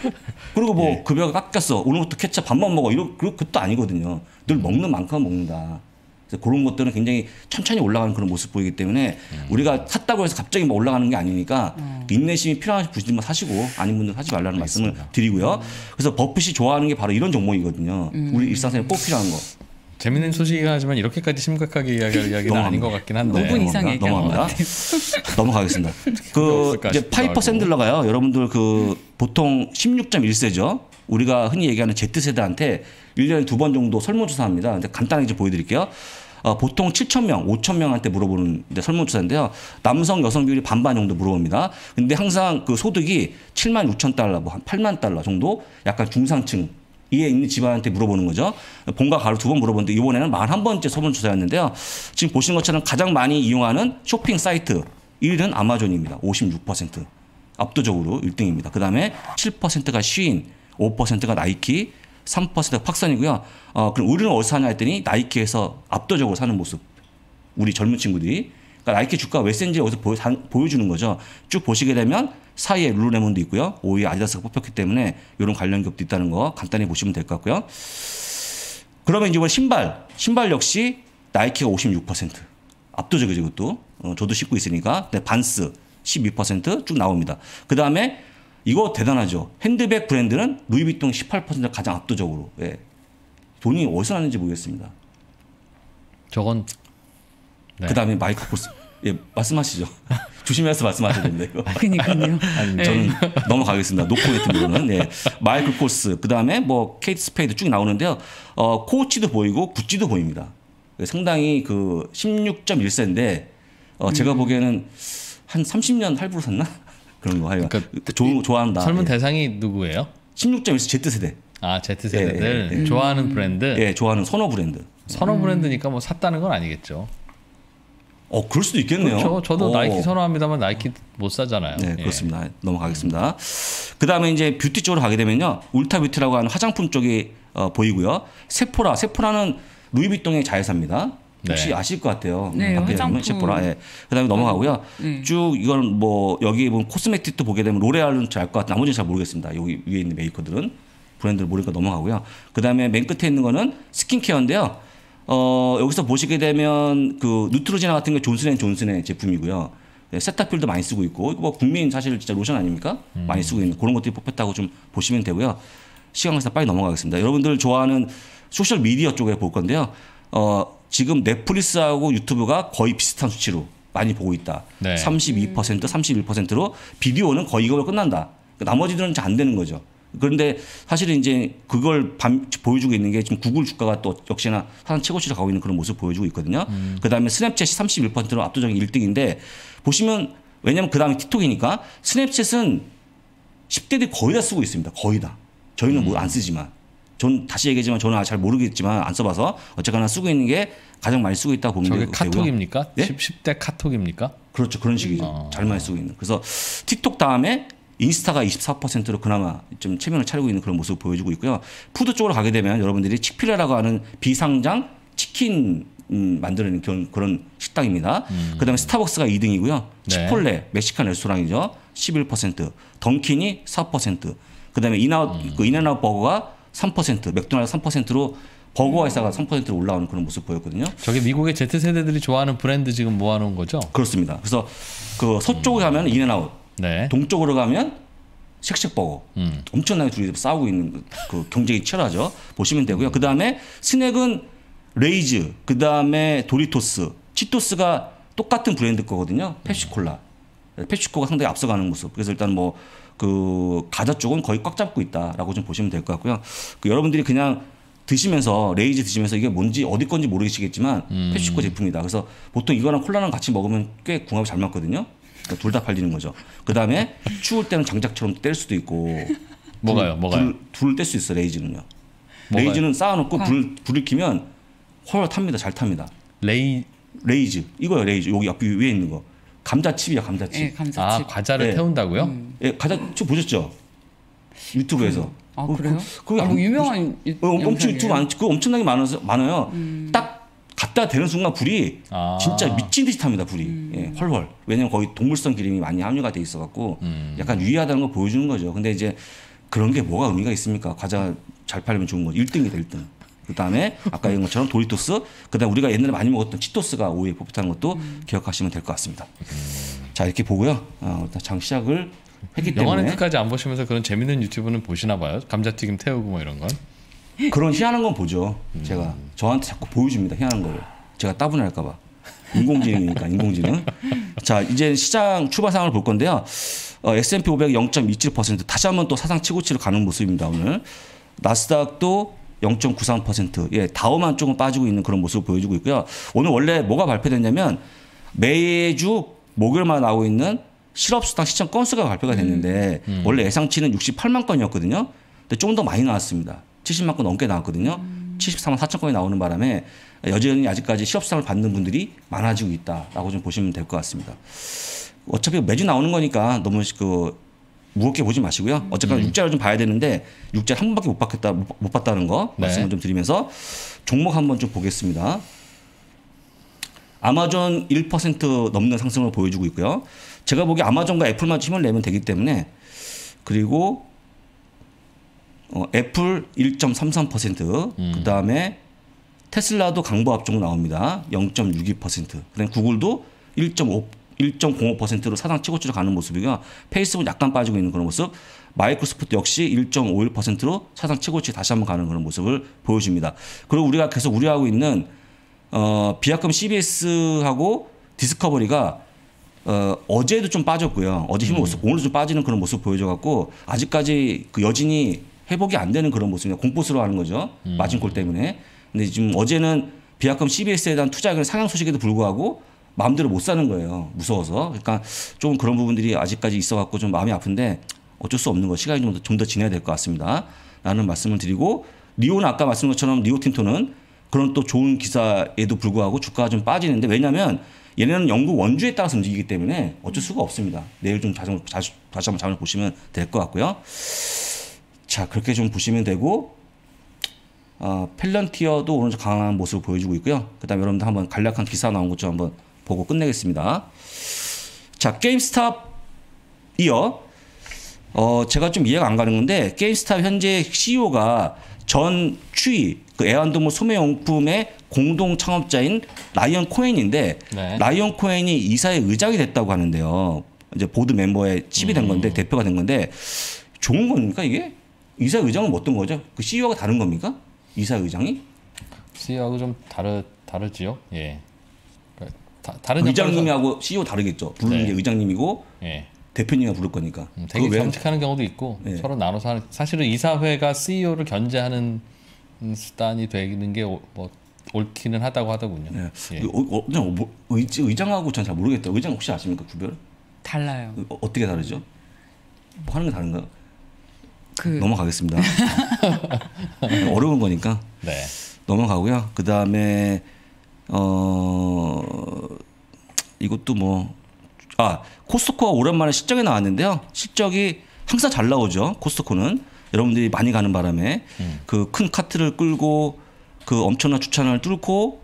그리고 뭐 예. 급여가 깎였어 오늘부터 케찹 반만 먹어 이런 그 그것도 아니거든요. 늘 먹는 만큼 먹는다. 그래서 그런 것들은 굉장히 천천히 올라가는 그런 모습 보이기 때문에 음. 우리가 샀다고 해서 갑자기 막 올라가는 게 아니니까 인내심이 필요하신 분들만 사시고 아닌 분들 사지 말라는 말씀을 드리고요. 그래서 버핏이 좋아하는 게 바로 이런 종목이거든요. 우리 일상생활에 꼭 필요한 거. 재밌는 소식이긴 하지만 이렇게까지 심각하게 이야기할 이야기는. 아닌 것 같긴 한데. 5분 이상 넘어갑니다. 얘기한. 같아요. 넘어가겠습니다. 그 이제 파이퍼. 샌들러가요. 여러분들 그 보통 16.1세죠. 우리가 흔히 얘기하는 Z세대한테 1년에 두 번 정도 설문조사합니다. 근데 간단하게 좀 보여드릴게요. 어, 보통 7천 명, 5천 명한테 물어보는 이제 설문조사인데요. 남성, 여성 비율이 반반 정도 물어봅니다. 근데 항상 그 소득이 7만 6천 달러, 뭐 한 8만 달러 정도 약간 중상층 이에 있는 집안한테 물어보는 거죠. 본과 가로 두 번 물어보는데 이번에는 41번째 설문조사였는데요. 지금 보시는 것처럼 가장 많이 이용하는 쇼핑 사이트 1위는 아마존입니다. 56%. 압도적으로 1등입니다. 그 다음에 7%가 쉬인, 5%가 나이키, 3%가 팍선이고요. 어, 그럼 우리는 어디서 사냐 했더니 나이키에서 압도적으로 사는 모습. 우리 젊은 친구들이. 그러니까 나이키 주가가 왜 센지 여기서 보여, 다- 보여 주는 거죠. 쭉 보시게 되면 사이에 룰루레몬도 있고요. 5위에 아디다스가 뽑혔기 때문에 이런 관련 기업도 있다는 거 간단히 보시면 될 것 같고요. 그러면 이제 이번 신발, 신발 역시 나이키가 56%. 압도적이죠, 이것도. 어, 저도 신고 있으니까. 네, 반스 12%쭉 나옵니다. 그 다음에 이거 대단하죠. 핸드백 브랜드는 루이비통 18% 가장 압도적으로. 예. 돈이 어디서 나는지 모르겠습니다. 저건 네. 그 다음에 마이클 코스. 예, 말씀하시죠. 조심해서 말씀하셔야 됩니다. 이거. 그니까요. 네. 저는 넘어가겠습니다. 노코멘트로는 예. 마이클 코스 그 다음에 뭐 케이트 스페이드 쭉 나오는데요. 어, 코치도 보이고 구찌도 보입니다. 상당히 그 16.1세인데 어, 음. 제가 보기에는 한 30년 할부로 샀나? 그런 거 하여. 그러니까 조, 좋아한다. 설문 예. 대상이 누구예요? 16.1세 Z 세대. 아 Z 세대들 예, 예, 좋아하는 브랜드. 예, 좋아하는 선호 브랜드. 선호 브랜드니까 뭐 샀다는 건 아니겠죠. 어, 그럴 수도 있겠네요. 그렇죠. 저도 어. 나이키 선호합니다만 나이키 못 사잖아요. 네, 예. 그렇습니다. 넘어가겠습니다. 그 다음에 이제 뷰티 쪽으로 가게 되면요. 울타 뷰티라고 하는 화장품 쪽이 어, 보이고요. 세포라, 세포라는 루이비통의 자회사입니다. 혹시 네. 아실 것 같아요. 네, 밖에 화장품. 세포라. 예. 그다음에 넘어가고요. 네. 쭉 이건 뭐 여기 보면 cosmetic도 보게 되면 로레알은 잘 알 것 같아. 나머지는 잘 모르겠습니다. 여기 위에 있는 메이커들은 브랜드를 모르니까 넘어가고요. 그다음에 맨 끝에 있는 거는 skincare인데요. 어, 여기서 보시게 되면 그 뉴트로지나 같은 게 존슨앤 존슨의 제품이고요. 네, 세타필도 많이 쓰고 있고 이거 뭐 국민 사실 진짜 로션 아닙니까? 많이 쓰고 있는 그런 것들이 뽑혔다고 좀 보시면 되고요. 시간 관계상 빨리 넘어가겠습니다. 여러분들 좋아하는 소셜 미디어 쪽에 볼 건데요. 어, 지금 넷플릭스하고 유튜브가 거의 비슷한 수치로 많이 보고 있다. 네. 32%, 31%로 비디오는 거의 이걸로 끝난다. 나머지들은 잘 안 되는 거죠. 그런데 사실은 이제 그걸 반- 보여주고 있는 게 지금 구글 주가가 또 역시나 사상 최고치를 가고 있는 그런 모습을 보여주고 있거든요. 그 다음에 스냅챗이 31%로 압도적인 1등인데 보시면 왜냐면 그 다음에 틱톡이니까 스냅챗은 10대들이 거의 다 쓰고 있습니다. 거의 다. 저희는 뭐 안 쓰지만. 전 다시 얘기하지만 저는 아직 잘 모르겠지만 안 써봐서 어쨌거나 쓰고 있는 게 가장 많이 쓰고 있다고 보면 저게 되고요. 카톡입니까? 예? 10대 카톡입니까? 그렇죠. 그런 식이죠. 잘 많이 쓰고 있는. 그래서 틱톡 다음에 인스타가 24%로 그나마 좀 체면을 차리고 있는 그런 모습을 보여주고 있고요. food 쪽으로 가게 되면 여러분들이 칙필레라고 하는 비상장 치킨 음, 만드는 그런, 그런 식당입니다. 그다음에 스타벅스가 2등이고요. 네. 치폴레 멕시칸 레스토랑이죠. 11%, 던킨이 4%, 그다음에 인아웃 그 인앤아웃 버거가 3%, 맥도날드 3%로 버거 회사가 3%로 올라오는 그런 모습 보였거든요. 저게 미국의 Z 세대들이 좋아하는 브랜드 지금 모아놓은 거죠? 그렇습니다. 그래서 그 서쪽에 가면 인앤아웃, 네. 동쪽으로 가면 쉑쉑버거 음. 엄청나게 둘이 싸우고 있는 그- 그 경쟁이 치열하죠. 보시면 되고요. 그 다음에 스낵은 레이즈 그 다음에 도리토스. 치토스가 똑같은 브랜드 거거든요. 펩시콜라. 펩시코가 상당히 앞서가는 모습. 그래서 일단 뭐 그 과자 쪽은 거의 꽉 잡고 있다라고 좀 보시면 될 것 같고요. 그 여러분들이 그냥 드시면서 레이즈 드시면서 이게 뭔지 어디 건지 모르시겠지만 펩시코 제품이다. 그래서 보통 이거랑 콜라랑 같이 먹으면 꽤 궁합이 잘 맞거든요 그러니까 둘 다 팔리는 거죠. 그 다음에 추울 때는 장작처럼 땔 수도 있고. 뭐가요? 뭐가요? 불, 불을 땔 수 있어 Lay's는요. 뭐가요? Lay's는 쌓아놓고 불 불을 켜면 훨훨 탑니다. 잘 탑니다. 레이 Lay's 이거요 Lay's 여기 옆에 위에 있는 거 감자칩이야 감자칩. 예, 아 감자칩. 과자를 네. 태운다고요? 예, 감자칩 보셨죠? 유튜브에서. 아 어, 그래요? 그, 그거 아, 뭐 안- 유명한 유, 어, 엄청? 유튜브 많, 그거 엄청나게 많아서 많아요. 딱 갖다 대는 순간 불이 아. 진짜 미친 듯이 탑니다 불이 예, 헐헐. 왜냐면 거기 동물성 기름이 많이 함유가 돼 있어 갖고 약간 유의하다는 걸 보여주는 거죠. 근데 이제 그런 게 뭐가 의미가 있습니까? 과자 잘 팔리면 좋은 거죠. 1등이다 1등. 그 다음에 아까 얘기한 것처럼 도리토스, 그 다음에 우리가 옛날에 많이 먹었던 치토스가 5위에 뽑혔다는 것도 기억하시면 될 것 같습니다. 자 이렇게 보고요. 어, 일단 장 시작을 했기 영화는 때문에 끝까지 안 보시면서 그런 재밌는 유튜브는 보시나 봐요. 감자튀김 태우고 뭐 이런 건. 그런 희한한 건 보죠. 제가 저한테 자꾸 보여줍니다. 희한한 거를. 제가 따분할까봐. 인공지능이니까 인공지능. 자 이제 시장 출발 상황을 볼 건데요. 어, S&P 500 0.27% 다시 한번 또 사상 최고치를 가는 모습입니다 오늘. 나스닥도 0.93%예 다우만 조금 빠지고 있는 그런 모습을 보여주고 있고요. 오늘 원래 뭐가 발표됐냐면 매주 목요일마다 나오고 있는 실업수당 시청 건수가 발표가 됐는데 원래 예상치는 68만 건이었거든요. 근데 조금 더 많이 나왔습니다. 70만 건 넘게 나왔거든요. 74만 4천 건이 나오는 바람에 여전히 아직까지 실업수당을 받는 분들이 많아지고 있다라고 좀 보시면 될 것 같습니다. 어차피 매주 나오는 거니까 너무 그 무겁게 보지 마시고요. 어쨌거나 육자를 좀 봐야 되는데 육자 한 번밖에 못 받겠다 못, 못 봤다는 거 네. 말씀을 좀 드리면서 종목 한번 좀 보겠습니다. 아마존 1% 넘는 상승을 보여주고 있고요. 제가 보기 아마존과 애플만 힘을 내면 되기 때문에 그리고 어, 애플 1.33%, 그 다음에 테슬라도 강보 합종 나옵니다. 0.62%. 그다음 구글도 1.5 1.05%로 사상 최고치로 가는 모습이고요. 페이스북은 약간 빠지고 있는 그런 모습. 마이크로소프트 역시 1.51%로 사상 최고치 다시 한번 가는 그런 모습을 보여줍니다. 그리고 우리가 계속 우려하고 있는 어, 비약금 CBS하고 디스커버리가 어, 어제도 좀 빠졌고요. 어제 힘을 못 쓰고 오늘도 좀 빠지는 그런 모습 보여줘갖고 아직까지 그 여진이 회복이 안 되는 그런 모습입니다. 공포스러워하는 거죠. 마진콜 때문에. 근데 지금 어제는 비약금 CBS에 대한 투자 의견 상향 소식에도 불구하고 마음대로 못 사는 거예요. 무서워서. 그러니까 조금 그런 부분들이 아직까지 있어갖고 좀 마음이 아픈데 어쩔 수 없는 거 시간이 좀더 좀 더 지나야 될 것 같습니다. 라는 말씀을 드리고 리오는 아까 말씀드린 것처럼 리오 틴토는 그런 또 좋은 기사에도 불구하고 주가가 좀 빠지는데 왜냐하면 얘네는 영국 원주에 따라서 움직이기 때문에 어쩔 수가 없습니다. 내일 좀 다시, 다시, 다시 한번 자료 보시면 될 것 같고요. 자 그렇게 좀 보시면 되고 어, 펠런티어도 오늘 좀 강한 모습을 보여주고 있고요. 그 다음에 여러분들 한번 간략한 기사 나온 것 좀 한번 보고 끝내겠습니다. 자 게임스탑 이어 어 제가 좀 이해가 안 가는 건데 게임스탑 현재 CEO가 전 추이 그 애완동물 소매용품의 공동 창업자인 라이언 코엔인데 네. 라이언 코엔이 이사의 의장이 됐다고 하는데요. 이제 board member의 chief가 된 건데 대표가 된 건데 좋은 겁니까 이게? 이사 의장은 뭐 어떤 거죠? 그 CEO가 다른 겁니까? 이사 의장이? CEO하고 좀 다르 다르지요. 예. 그러니까 다, 다른 의장님하고 CEO 다르겠죠. 부르는 네. 게 의장님이고 서- 예. 대표님이 부를 거니까. 음, 되게? 겸직하는 경우도 있고 예. 서로 나눠서 하는 사실은 이사회가 CEO를 견제하는 음, 수단이 되는 게뭐 옳기는 하다고 하더군요. 네. 예. 어, 어, 그냥 뭐, 의, 의장하고 전 잘 모르겠다. 의장 혹시 아십니까 구별? 달라요. 어, 어떻게 다르죠? 뭐 하는 게 다른가요? 그 넘어가겠습니다. 어려운 거니까 네. 넘어가고요. 그 다음에 어 이것도 뭐 아 코스트코가 오랜만에 실적이 나왔는데요. 실적이 항상 잘 나오죠. 코스트코는 여러분들이 많이 가는 바람에 그큰 카트를 끌고 그 엄청난 주차장을 뚫고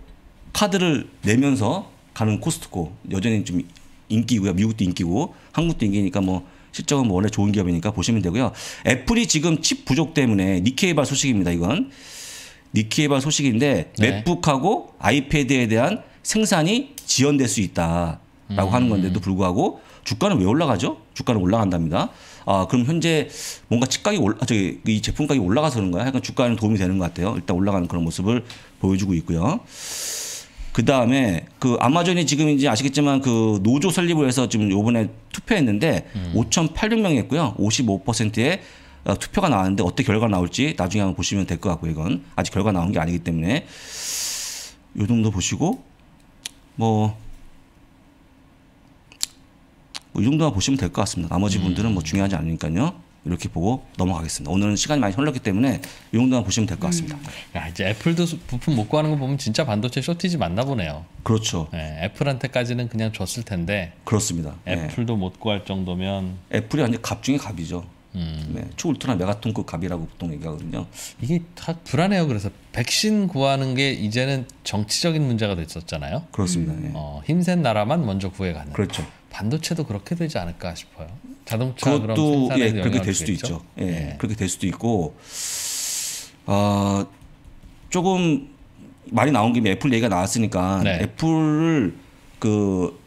카드를 내면서 가는 코스트코 여전히 좀 인기고요. 미국도 인기고 한국도 인기니까 뭐 실적은 뭐 원래 좋은 기업이니까 보시면 되고요. 애플이 지금 칩 부족 때문에 니케이발 소식입니다. 이건 니케이발 소식인데 네. 맥북하고 아이패드에 대한 생산이 지연될 수 있다라고 하는 건데도 불구하고 주가는 왜 올라가죠? 주가는 올라간답니다. 아 그럼 현재 뭔가 칩가격이 올라 저기 이 제품 가격이 올라가서 그런가요? 약간 주가에는 도움이 되는 것 같아요. 일단 올라가는 그런 모습을 보여주고 있고요. 그 다음에 그 아마존이 지금 이제 아시겠지만 그 노조 설립을 해서 지금 요번에 투표했는데 5,800명이 했고요. 55%의 어, 투표가 나왔는데 어떻게 결과 나올지 나중에 한번 보시면 될 것 같고요. 이건 아직 결과 나온 게 아니기 때문에 요 정도 보시고 뭐. 뭐 이 정도만 보시면 될 것 같습니다. 나머지 분들은 뭐 중요하지 않으니까요. 이렇게 보고 넘어가겠습니다. 오늘은 시간이 많이 흘렀기 때문에 이 정도만 보시면 될 것 같습니다. 야, 이제 애플도 수- 부품 못 구하는 거 보면 진짜 반도체 쇼티지 맞나 보네요. 그렇죠. 네, 애플한테까지는 그냥 줬을 텐데 그렇습니다. 네. 애플도 못 구할 정도면 애플이 완전 갑 중에 갑이죠. 음. 네, 초울트라 메가톤급 갑이라고 보통 얘기하거든요. 이게 다 불안해요. 그래서 백신 구하는 게 이제는 정치적인 문제가 됐었잖아요. 그렇습니다. 예. 어, 힘센 나라만 먼저 구해가는. 그렇죠. 반도체도 그렇게 되지 않을까 싶어요. 자동차 그것도 예, 그렇게 될 수도? 있죠. 예, 예. 그렇게 될 수도 있고, 어, 조금 말이 나온 김에 애플 얘기가 나왔으니까 네. 애플을 그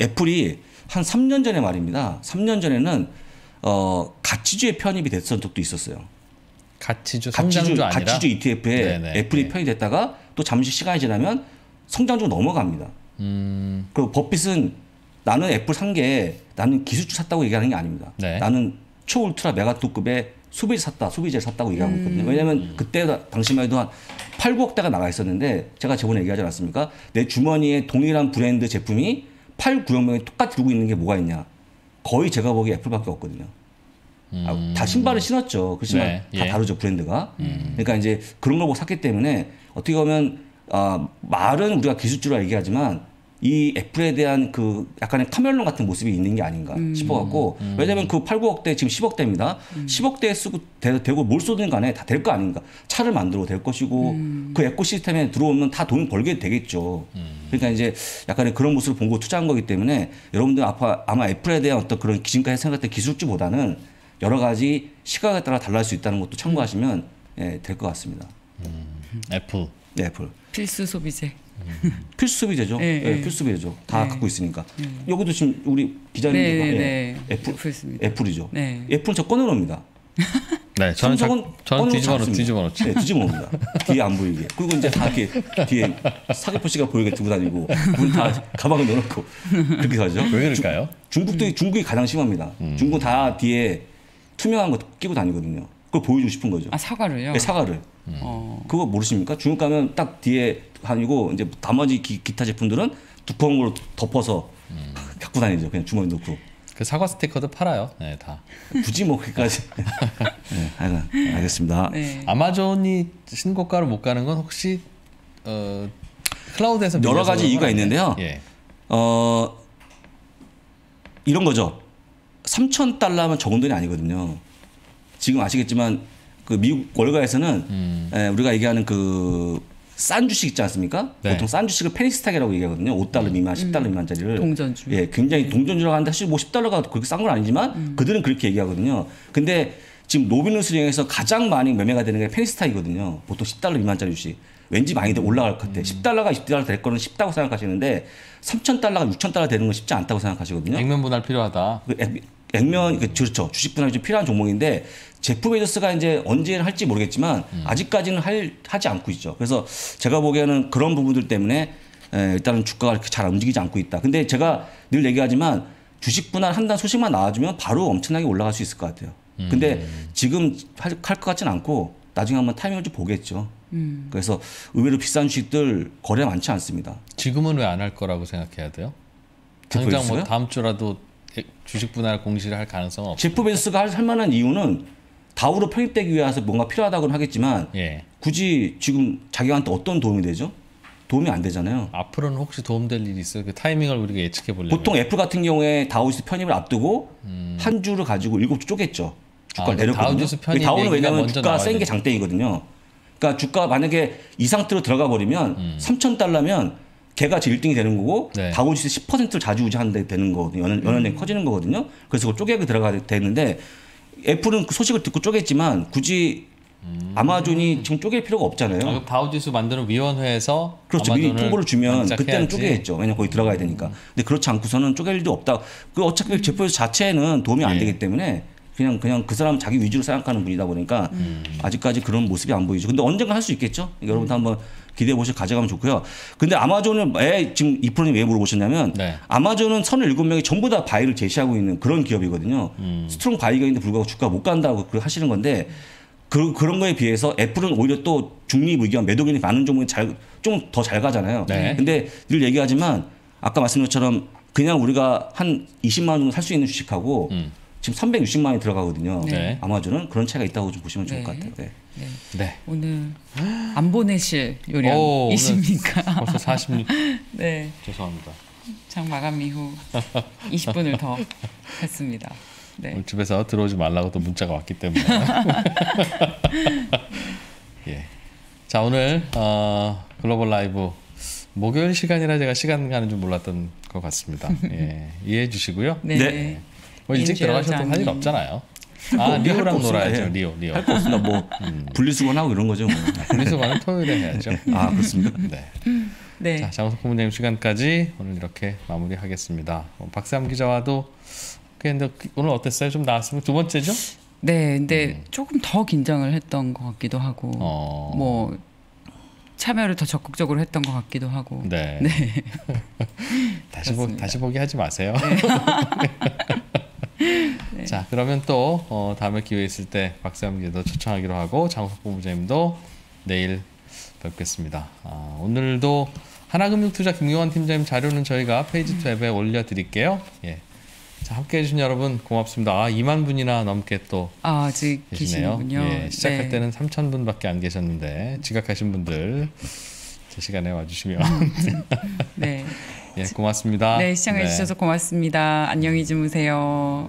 애플이 한 3년 전에 말입니다. 3년 전에는 어, 가치주에 편입이 됐던 적도 있어요. 가치주 가치주, 성장주 아니라 가치주 ETF에 네네. 애플이 네. 편입됐다가 또 잠시 시간이 지나면 성장주 넘어갑니다. 음, 그리고 버핏은 나는 애플 산 게 나는 기술주 샀다고 얘기하는 게 아닙니다. 네. 나는 초울트라 메가토급의 소비재 샀다, 소비재를 샀다고 얘기하고 있거든요. 왜냐하면 그때 당시만 해도 한 8, 9억 대가 나가 있었는데 제가 저번에 얘기하지 않았습니까? 내 주머니에 동일한 브랜드 제품이 8, 9억 명이 똑같이 들고 있는 게 뭐가 있냐? 거의 제가 보기에 애플밖에 없거든요. 아, 다 신발을 신었죠. 그렇지만 네, 다 예. 다르죠 브랜드가. 그러니까 이제 그런 걸 보고 샀기 때문에 어떻게 보면 아, 말은 우리가 기술주라 얘기하지만 이 애플에 대한 그 약간의 카멜론 같은 모습이 있는 게 아닌가 싶어갖고 왜냐하면 그 8, 9억대 지금 10억대입니다. 10억대 쓰고 되, 되고 뭘 쏘든 간에 다 될 거 아닌가. 차를 만들어도 될 것이고 그 에코시스템에 들어오면 다 돈 벌게 되겠죠. 그러니까 이제 약간의 그런 모습을 보고 투자한 거기 때문에 여러분들 아마, 아마 애플에 대한 어떤 그런 지금까지 생각했던 기술주보다는 여러 가지 시각에 따라 달라질 수 있다는 것도 참고하시면 예, 될 것 같습니다. 애플. 네, 애플. 필수 소비재. 필수 소비재죠. 네, 예, 네. 필수 소비재죠. 다 네. 갖고 있으니까. 여기도 지금 우리 기자님도 네, 봐. 예. 네. 애플, 애플입니다. 애플이죠. 네. 애플은 저 꺼내놓습니다. 네, 저는 자, 삼성은 저는 뒤집어 놓. 뒤집어 놓지. 네, 뒤집어 놓습니다. 뒤에 안 보이게. 그리고 이제 다 이렇게 뒤에 사과 표시가 보이게 두고 다니고, 우리 다 가방에 넣어놓고 그렇게 가죠. 왜 그럴까요? 중국도 중국이 가장 심합니다. 음. 중국은 다 뒤에 투명한 거 끼고 다니거든요. 그걸 보여주고 싶은 거죠. 아 사과를요? 네, 사과를. 어. 그거 모르십니까? 중국 가면 딱 뒤에 다니고 이제 나머지 기, 타 제품들은 두꺼운 걸로 덮어서 음. 갖고 다니죠. 그냥 주머니 넣고. 그 사과 스티커도 팔아요. 네, 다. 굳이 뭐 그까지. 네, 알겠습니다. 네. 아마존이 신고가를 못 가는 건 혹시 어, 클라우드에서 여러 가지 이유가? 있는데요. 예. 어 이런 거죠. 3천 달러면 적은 돈이 아니거든요. 지금 아시겠지만 그 미국 월가에서는 음. 에, 우리가 얘기하는 그 싼 주식 있지 않습니까? 네. 보통 싼 주식을 penny stock이라고 얘기하거든요. 5달러 미만, 10달러 미만짜리를. 동전주. 예, 굉장히 동전주라고 하는데 사실 뭐 10달러가 그렇게 싼 건 아니지만 그들은 그렇게 얘기하거든요. 근데 지금 로빈후스 중에서 가장 많이 매매가 되는 게 penny stock이거든요. 보통 10달러 미만짜리 주식. 왠지 많이 더 올라갈 것 같아. 10달러가 20달러 될 거는 쉽다고 생각하시는데 3,000달러가 6,000달러 되는 건 쉽지 않다고 생각하시거든요. 액면 분할 필요하다. 그 액- 액면 그 그렇죠 주식 분할이 좀 필요한 종목인데 제프 베조스가 이제 언제 할지 모르겠지만 아직까지는 할, 하지 않고 있죠. 그래서 제가 보기에는 그런 부분들 때문에 에, 일단은 주가가 이렇게 잘 움직이지 않고 있다. 근데 제가 늘 얘기하지만 주식 분할 한다는 소식만 나와주면 바로 엄청나게 올라갈 수 있을 것 같아요. 근데 지금 할 것 같지는 않고 나중에 한번 타이밍을 좀 보겠죠. 음. 그래서 의외로 비싼 주식들 거래 많지 않습니다. 지금은 왜 안 할 거라고 생각해야 돼요? 당장 뭐? 다음 주라도 주식 분할 공시를 할 가능성은 없. 제프 베조스가 할, 할 만한 이유는 다우로 편입되기 위해서 뭔가 필요하다고는 하겠지만 예. 굳이 지금 자기한테 어떤 도움이 되죠? 도움이 안 되잖아요. 앞으로는 혹시 도움될 일이 있어요? 그 타이밍을 우리가 예측해 보려면 보통 애플 같은 경우에 다우지수 편입을 앞두고 한 주를 가지고 일곱 주 쪼갰죠. 주가를 음. 아, 내렸거든요. 다우지수 편입 다우는 왜냐하면 주가 센 게. 장땡이거든요. 그러니까 주가 만약에 이 상태로 들어가 버리면 음. 3천 달러면 걔가 제 1등이 되는 거고 네. 다우지수 10%를 좌지우지하는데 되는 거거든요. 연연, 연연히 커지는 거거든요. 그래서 그 쪼개고 들어가야 되는데 애플은 그 소식을 듣고 쪼갰지만 굳이 아마존이 지금 쪼갤 필요가 없잖아요. 음. 아, 그 다우지수 만드는 위원회에서 그렇죠. 미리 통보를 주면. 음. 그때는 쪼개겠죠. 왜냐면 거기 들어가야 되니까. 근데 그렇지 않고서는 쪼갤 일도 없다. 그 어차피 제프에서 자체는 도움이 안 예. 되기 때문에 그냥 그냥 그 사람 자기 위주로 생각하는 분이다 보니까 음. 아직까지 그런 모습이 안 보이죠. 근데 언젠가 할 수 있겠죠. 여러분도 한번 기대해 보시고 가져가면 좋고요. 근데 아마존은 왜 지금 이프로님 왜 물어보셨냐면 네. 아마존은 37명이 전부 다 buy를 제시하고 있는 그런 기업이거든요. 음. strong buy가 있는데 불구하고 주가 못 간다고 그걸 하시는 건데 그, 그런 거에 비해서 애플은 오히려 또 중립 의견, 매도 의견이 많은 종목이 잘, 좀 더 잘 가잖아요. 네. 근데 늘 얘기하지만 아까 말씀드린 것처럼 그냥 우리가 한 20만 원 정도 살수 있는 주식하고 음. 지금 360만 원이 들어가거든요. 네. 아마존은 그런 차이가 있다고 좀 보시면 좋을 것 네. 같아요. 네. 네. 네. 오늘 안 보내실 요량이십니까? 벌써 46 네. 죄송합니다. 장 마감 이후 20분을 더 했습니다. 네. 집에서 들어오지 말라고 또 문자가 왔기 때문에. 예. 자 오늘 어, 글로벌 라이브 목요일 시간이라 제가 시간 가는 줄 몰랐던 것 같습니다. 예. 이해해 주시고요. 네. 네. 뭐 일찍 들어가셔도 할 일. 없잖아요. 뭐아 할거 리오랑. 놀아야죠. 예. 리오 리오. 할 거 없습니다. 뭐 음. 분리수거하고 이런 거죠. 뭐. 분리수거는 토요일에 해야죠. 아 그렇습니까? 네. 네. 자 장호석 부모님 시간까지 오늘 이렇게 마무리하겠습니다. 어, 박세암 기자와도 근데 오늘 어땠어요? 좀 나왔으면 두 번째죠? 네. 근데 조금 더 긴장을 했던 것 같기도 하고 음. 어. 뭐 참여를 더 적극적으로 했던 것 같기도 하고 네. 네. 다시 보 그렇습니다. 다시 보기 하지 마세요. 자 그러면 또 어, 다음에 기회 있을 때 박세암 기자도 초청하기로 하고 장우석 본부장님도 내일 뵙겠습니다. 아, 오늘도 하나금융투자 김경환 팀장님 자료는 저희가 Page Two 앱에 올려드릴게요. 예. 자 함께 해 주신 여러분 고맙습니다. 아 2만 분이나 넘게 또 아, 아직 계시네요. 예, 시작할 네. 때는 3천 분밖에 안 계셨는데 지각하신 분들 제 시간에 와주시면 네. 예 고맙습니다. 네, 시청해 네. 주셔서 고맙습니다. 안녕히 주무세요.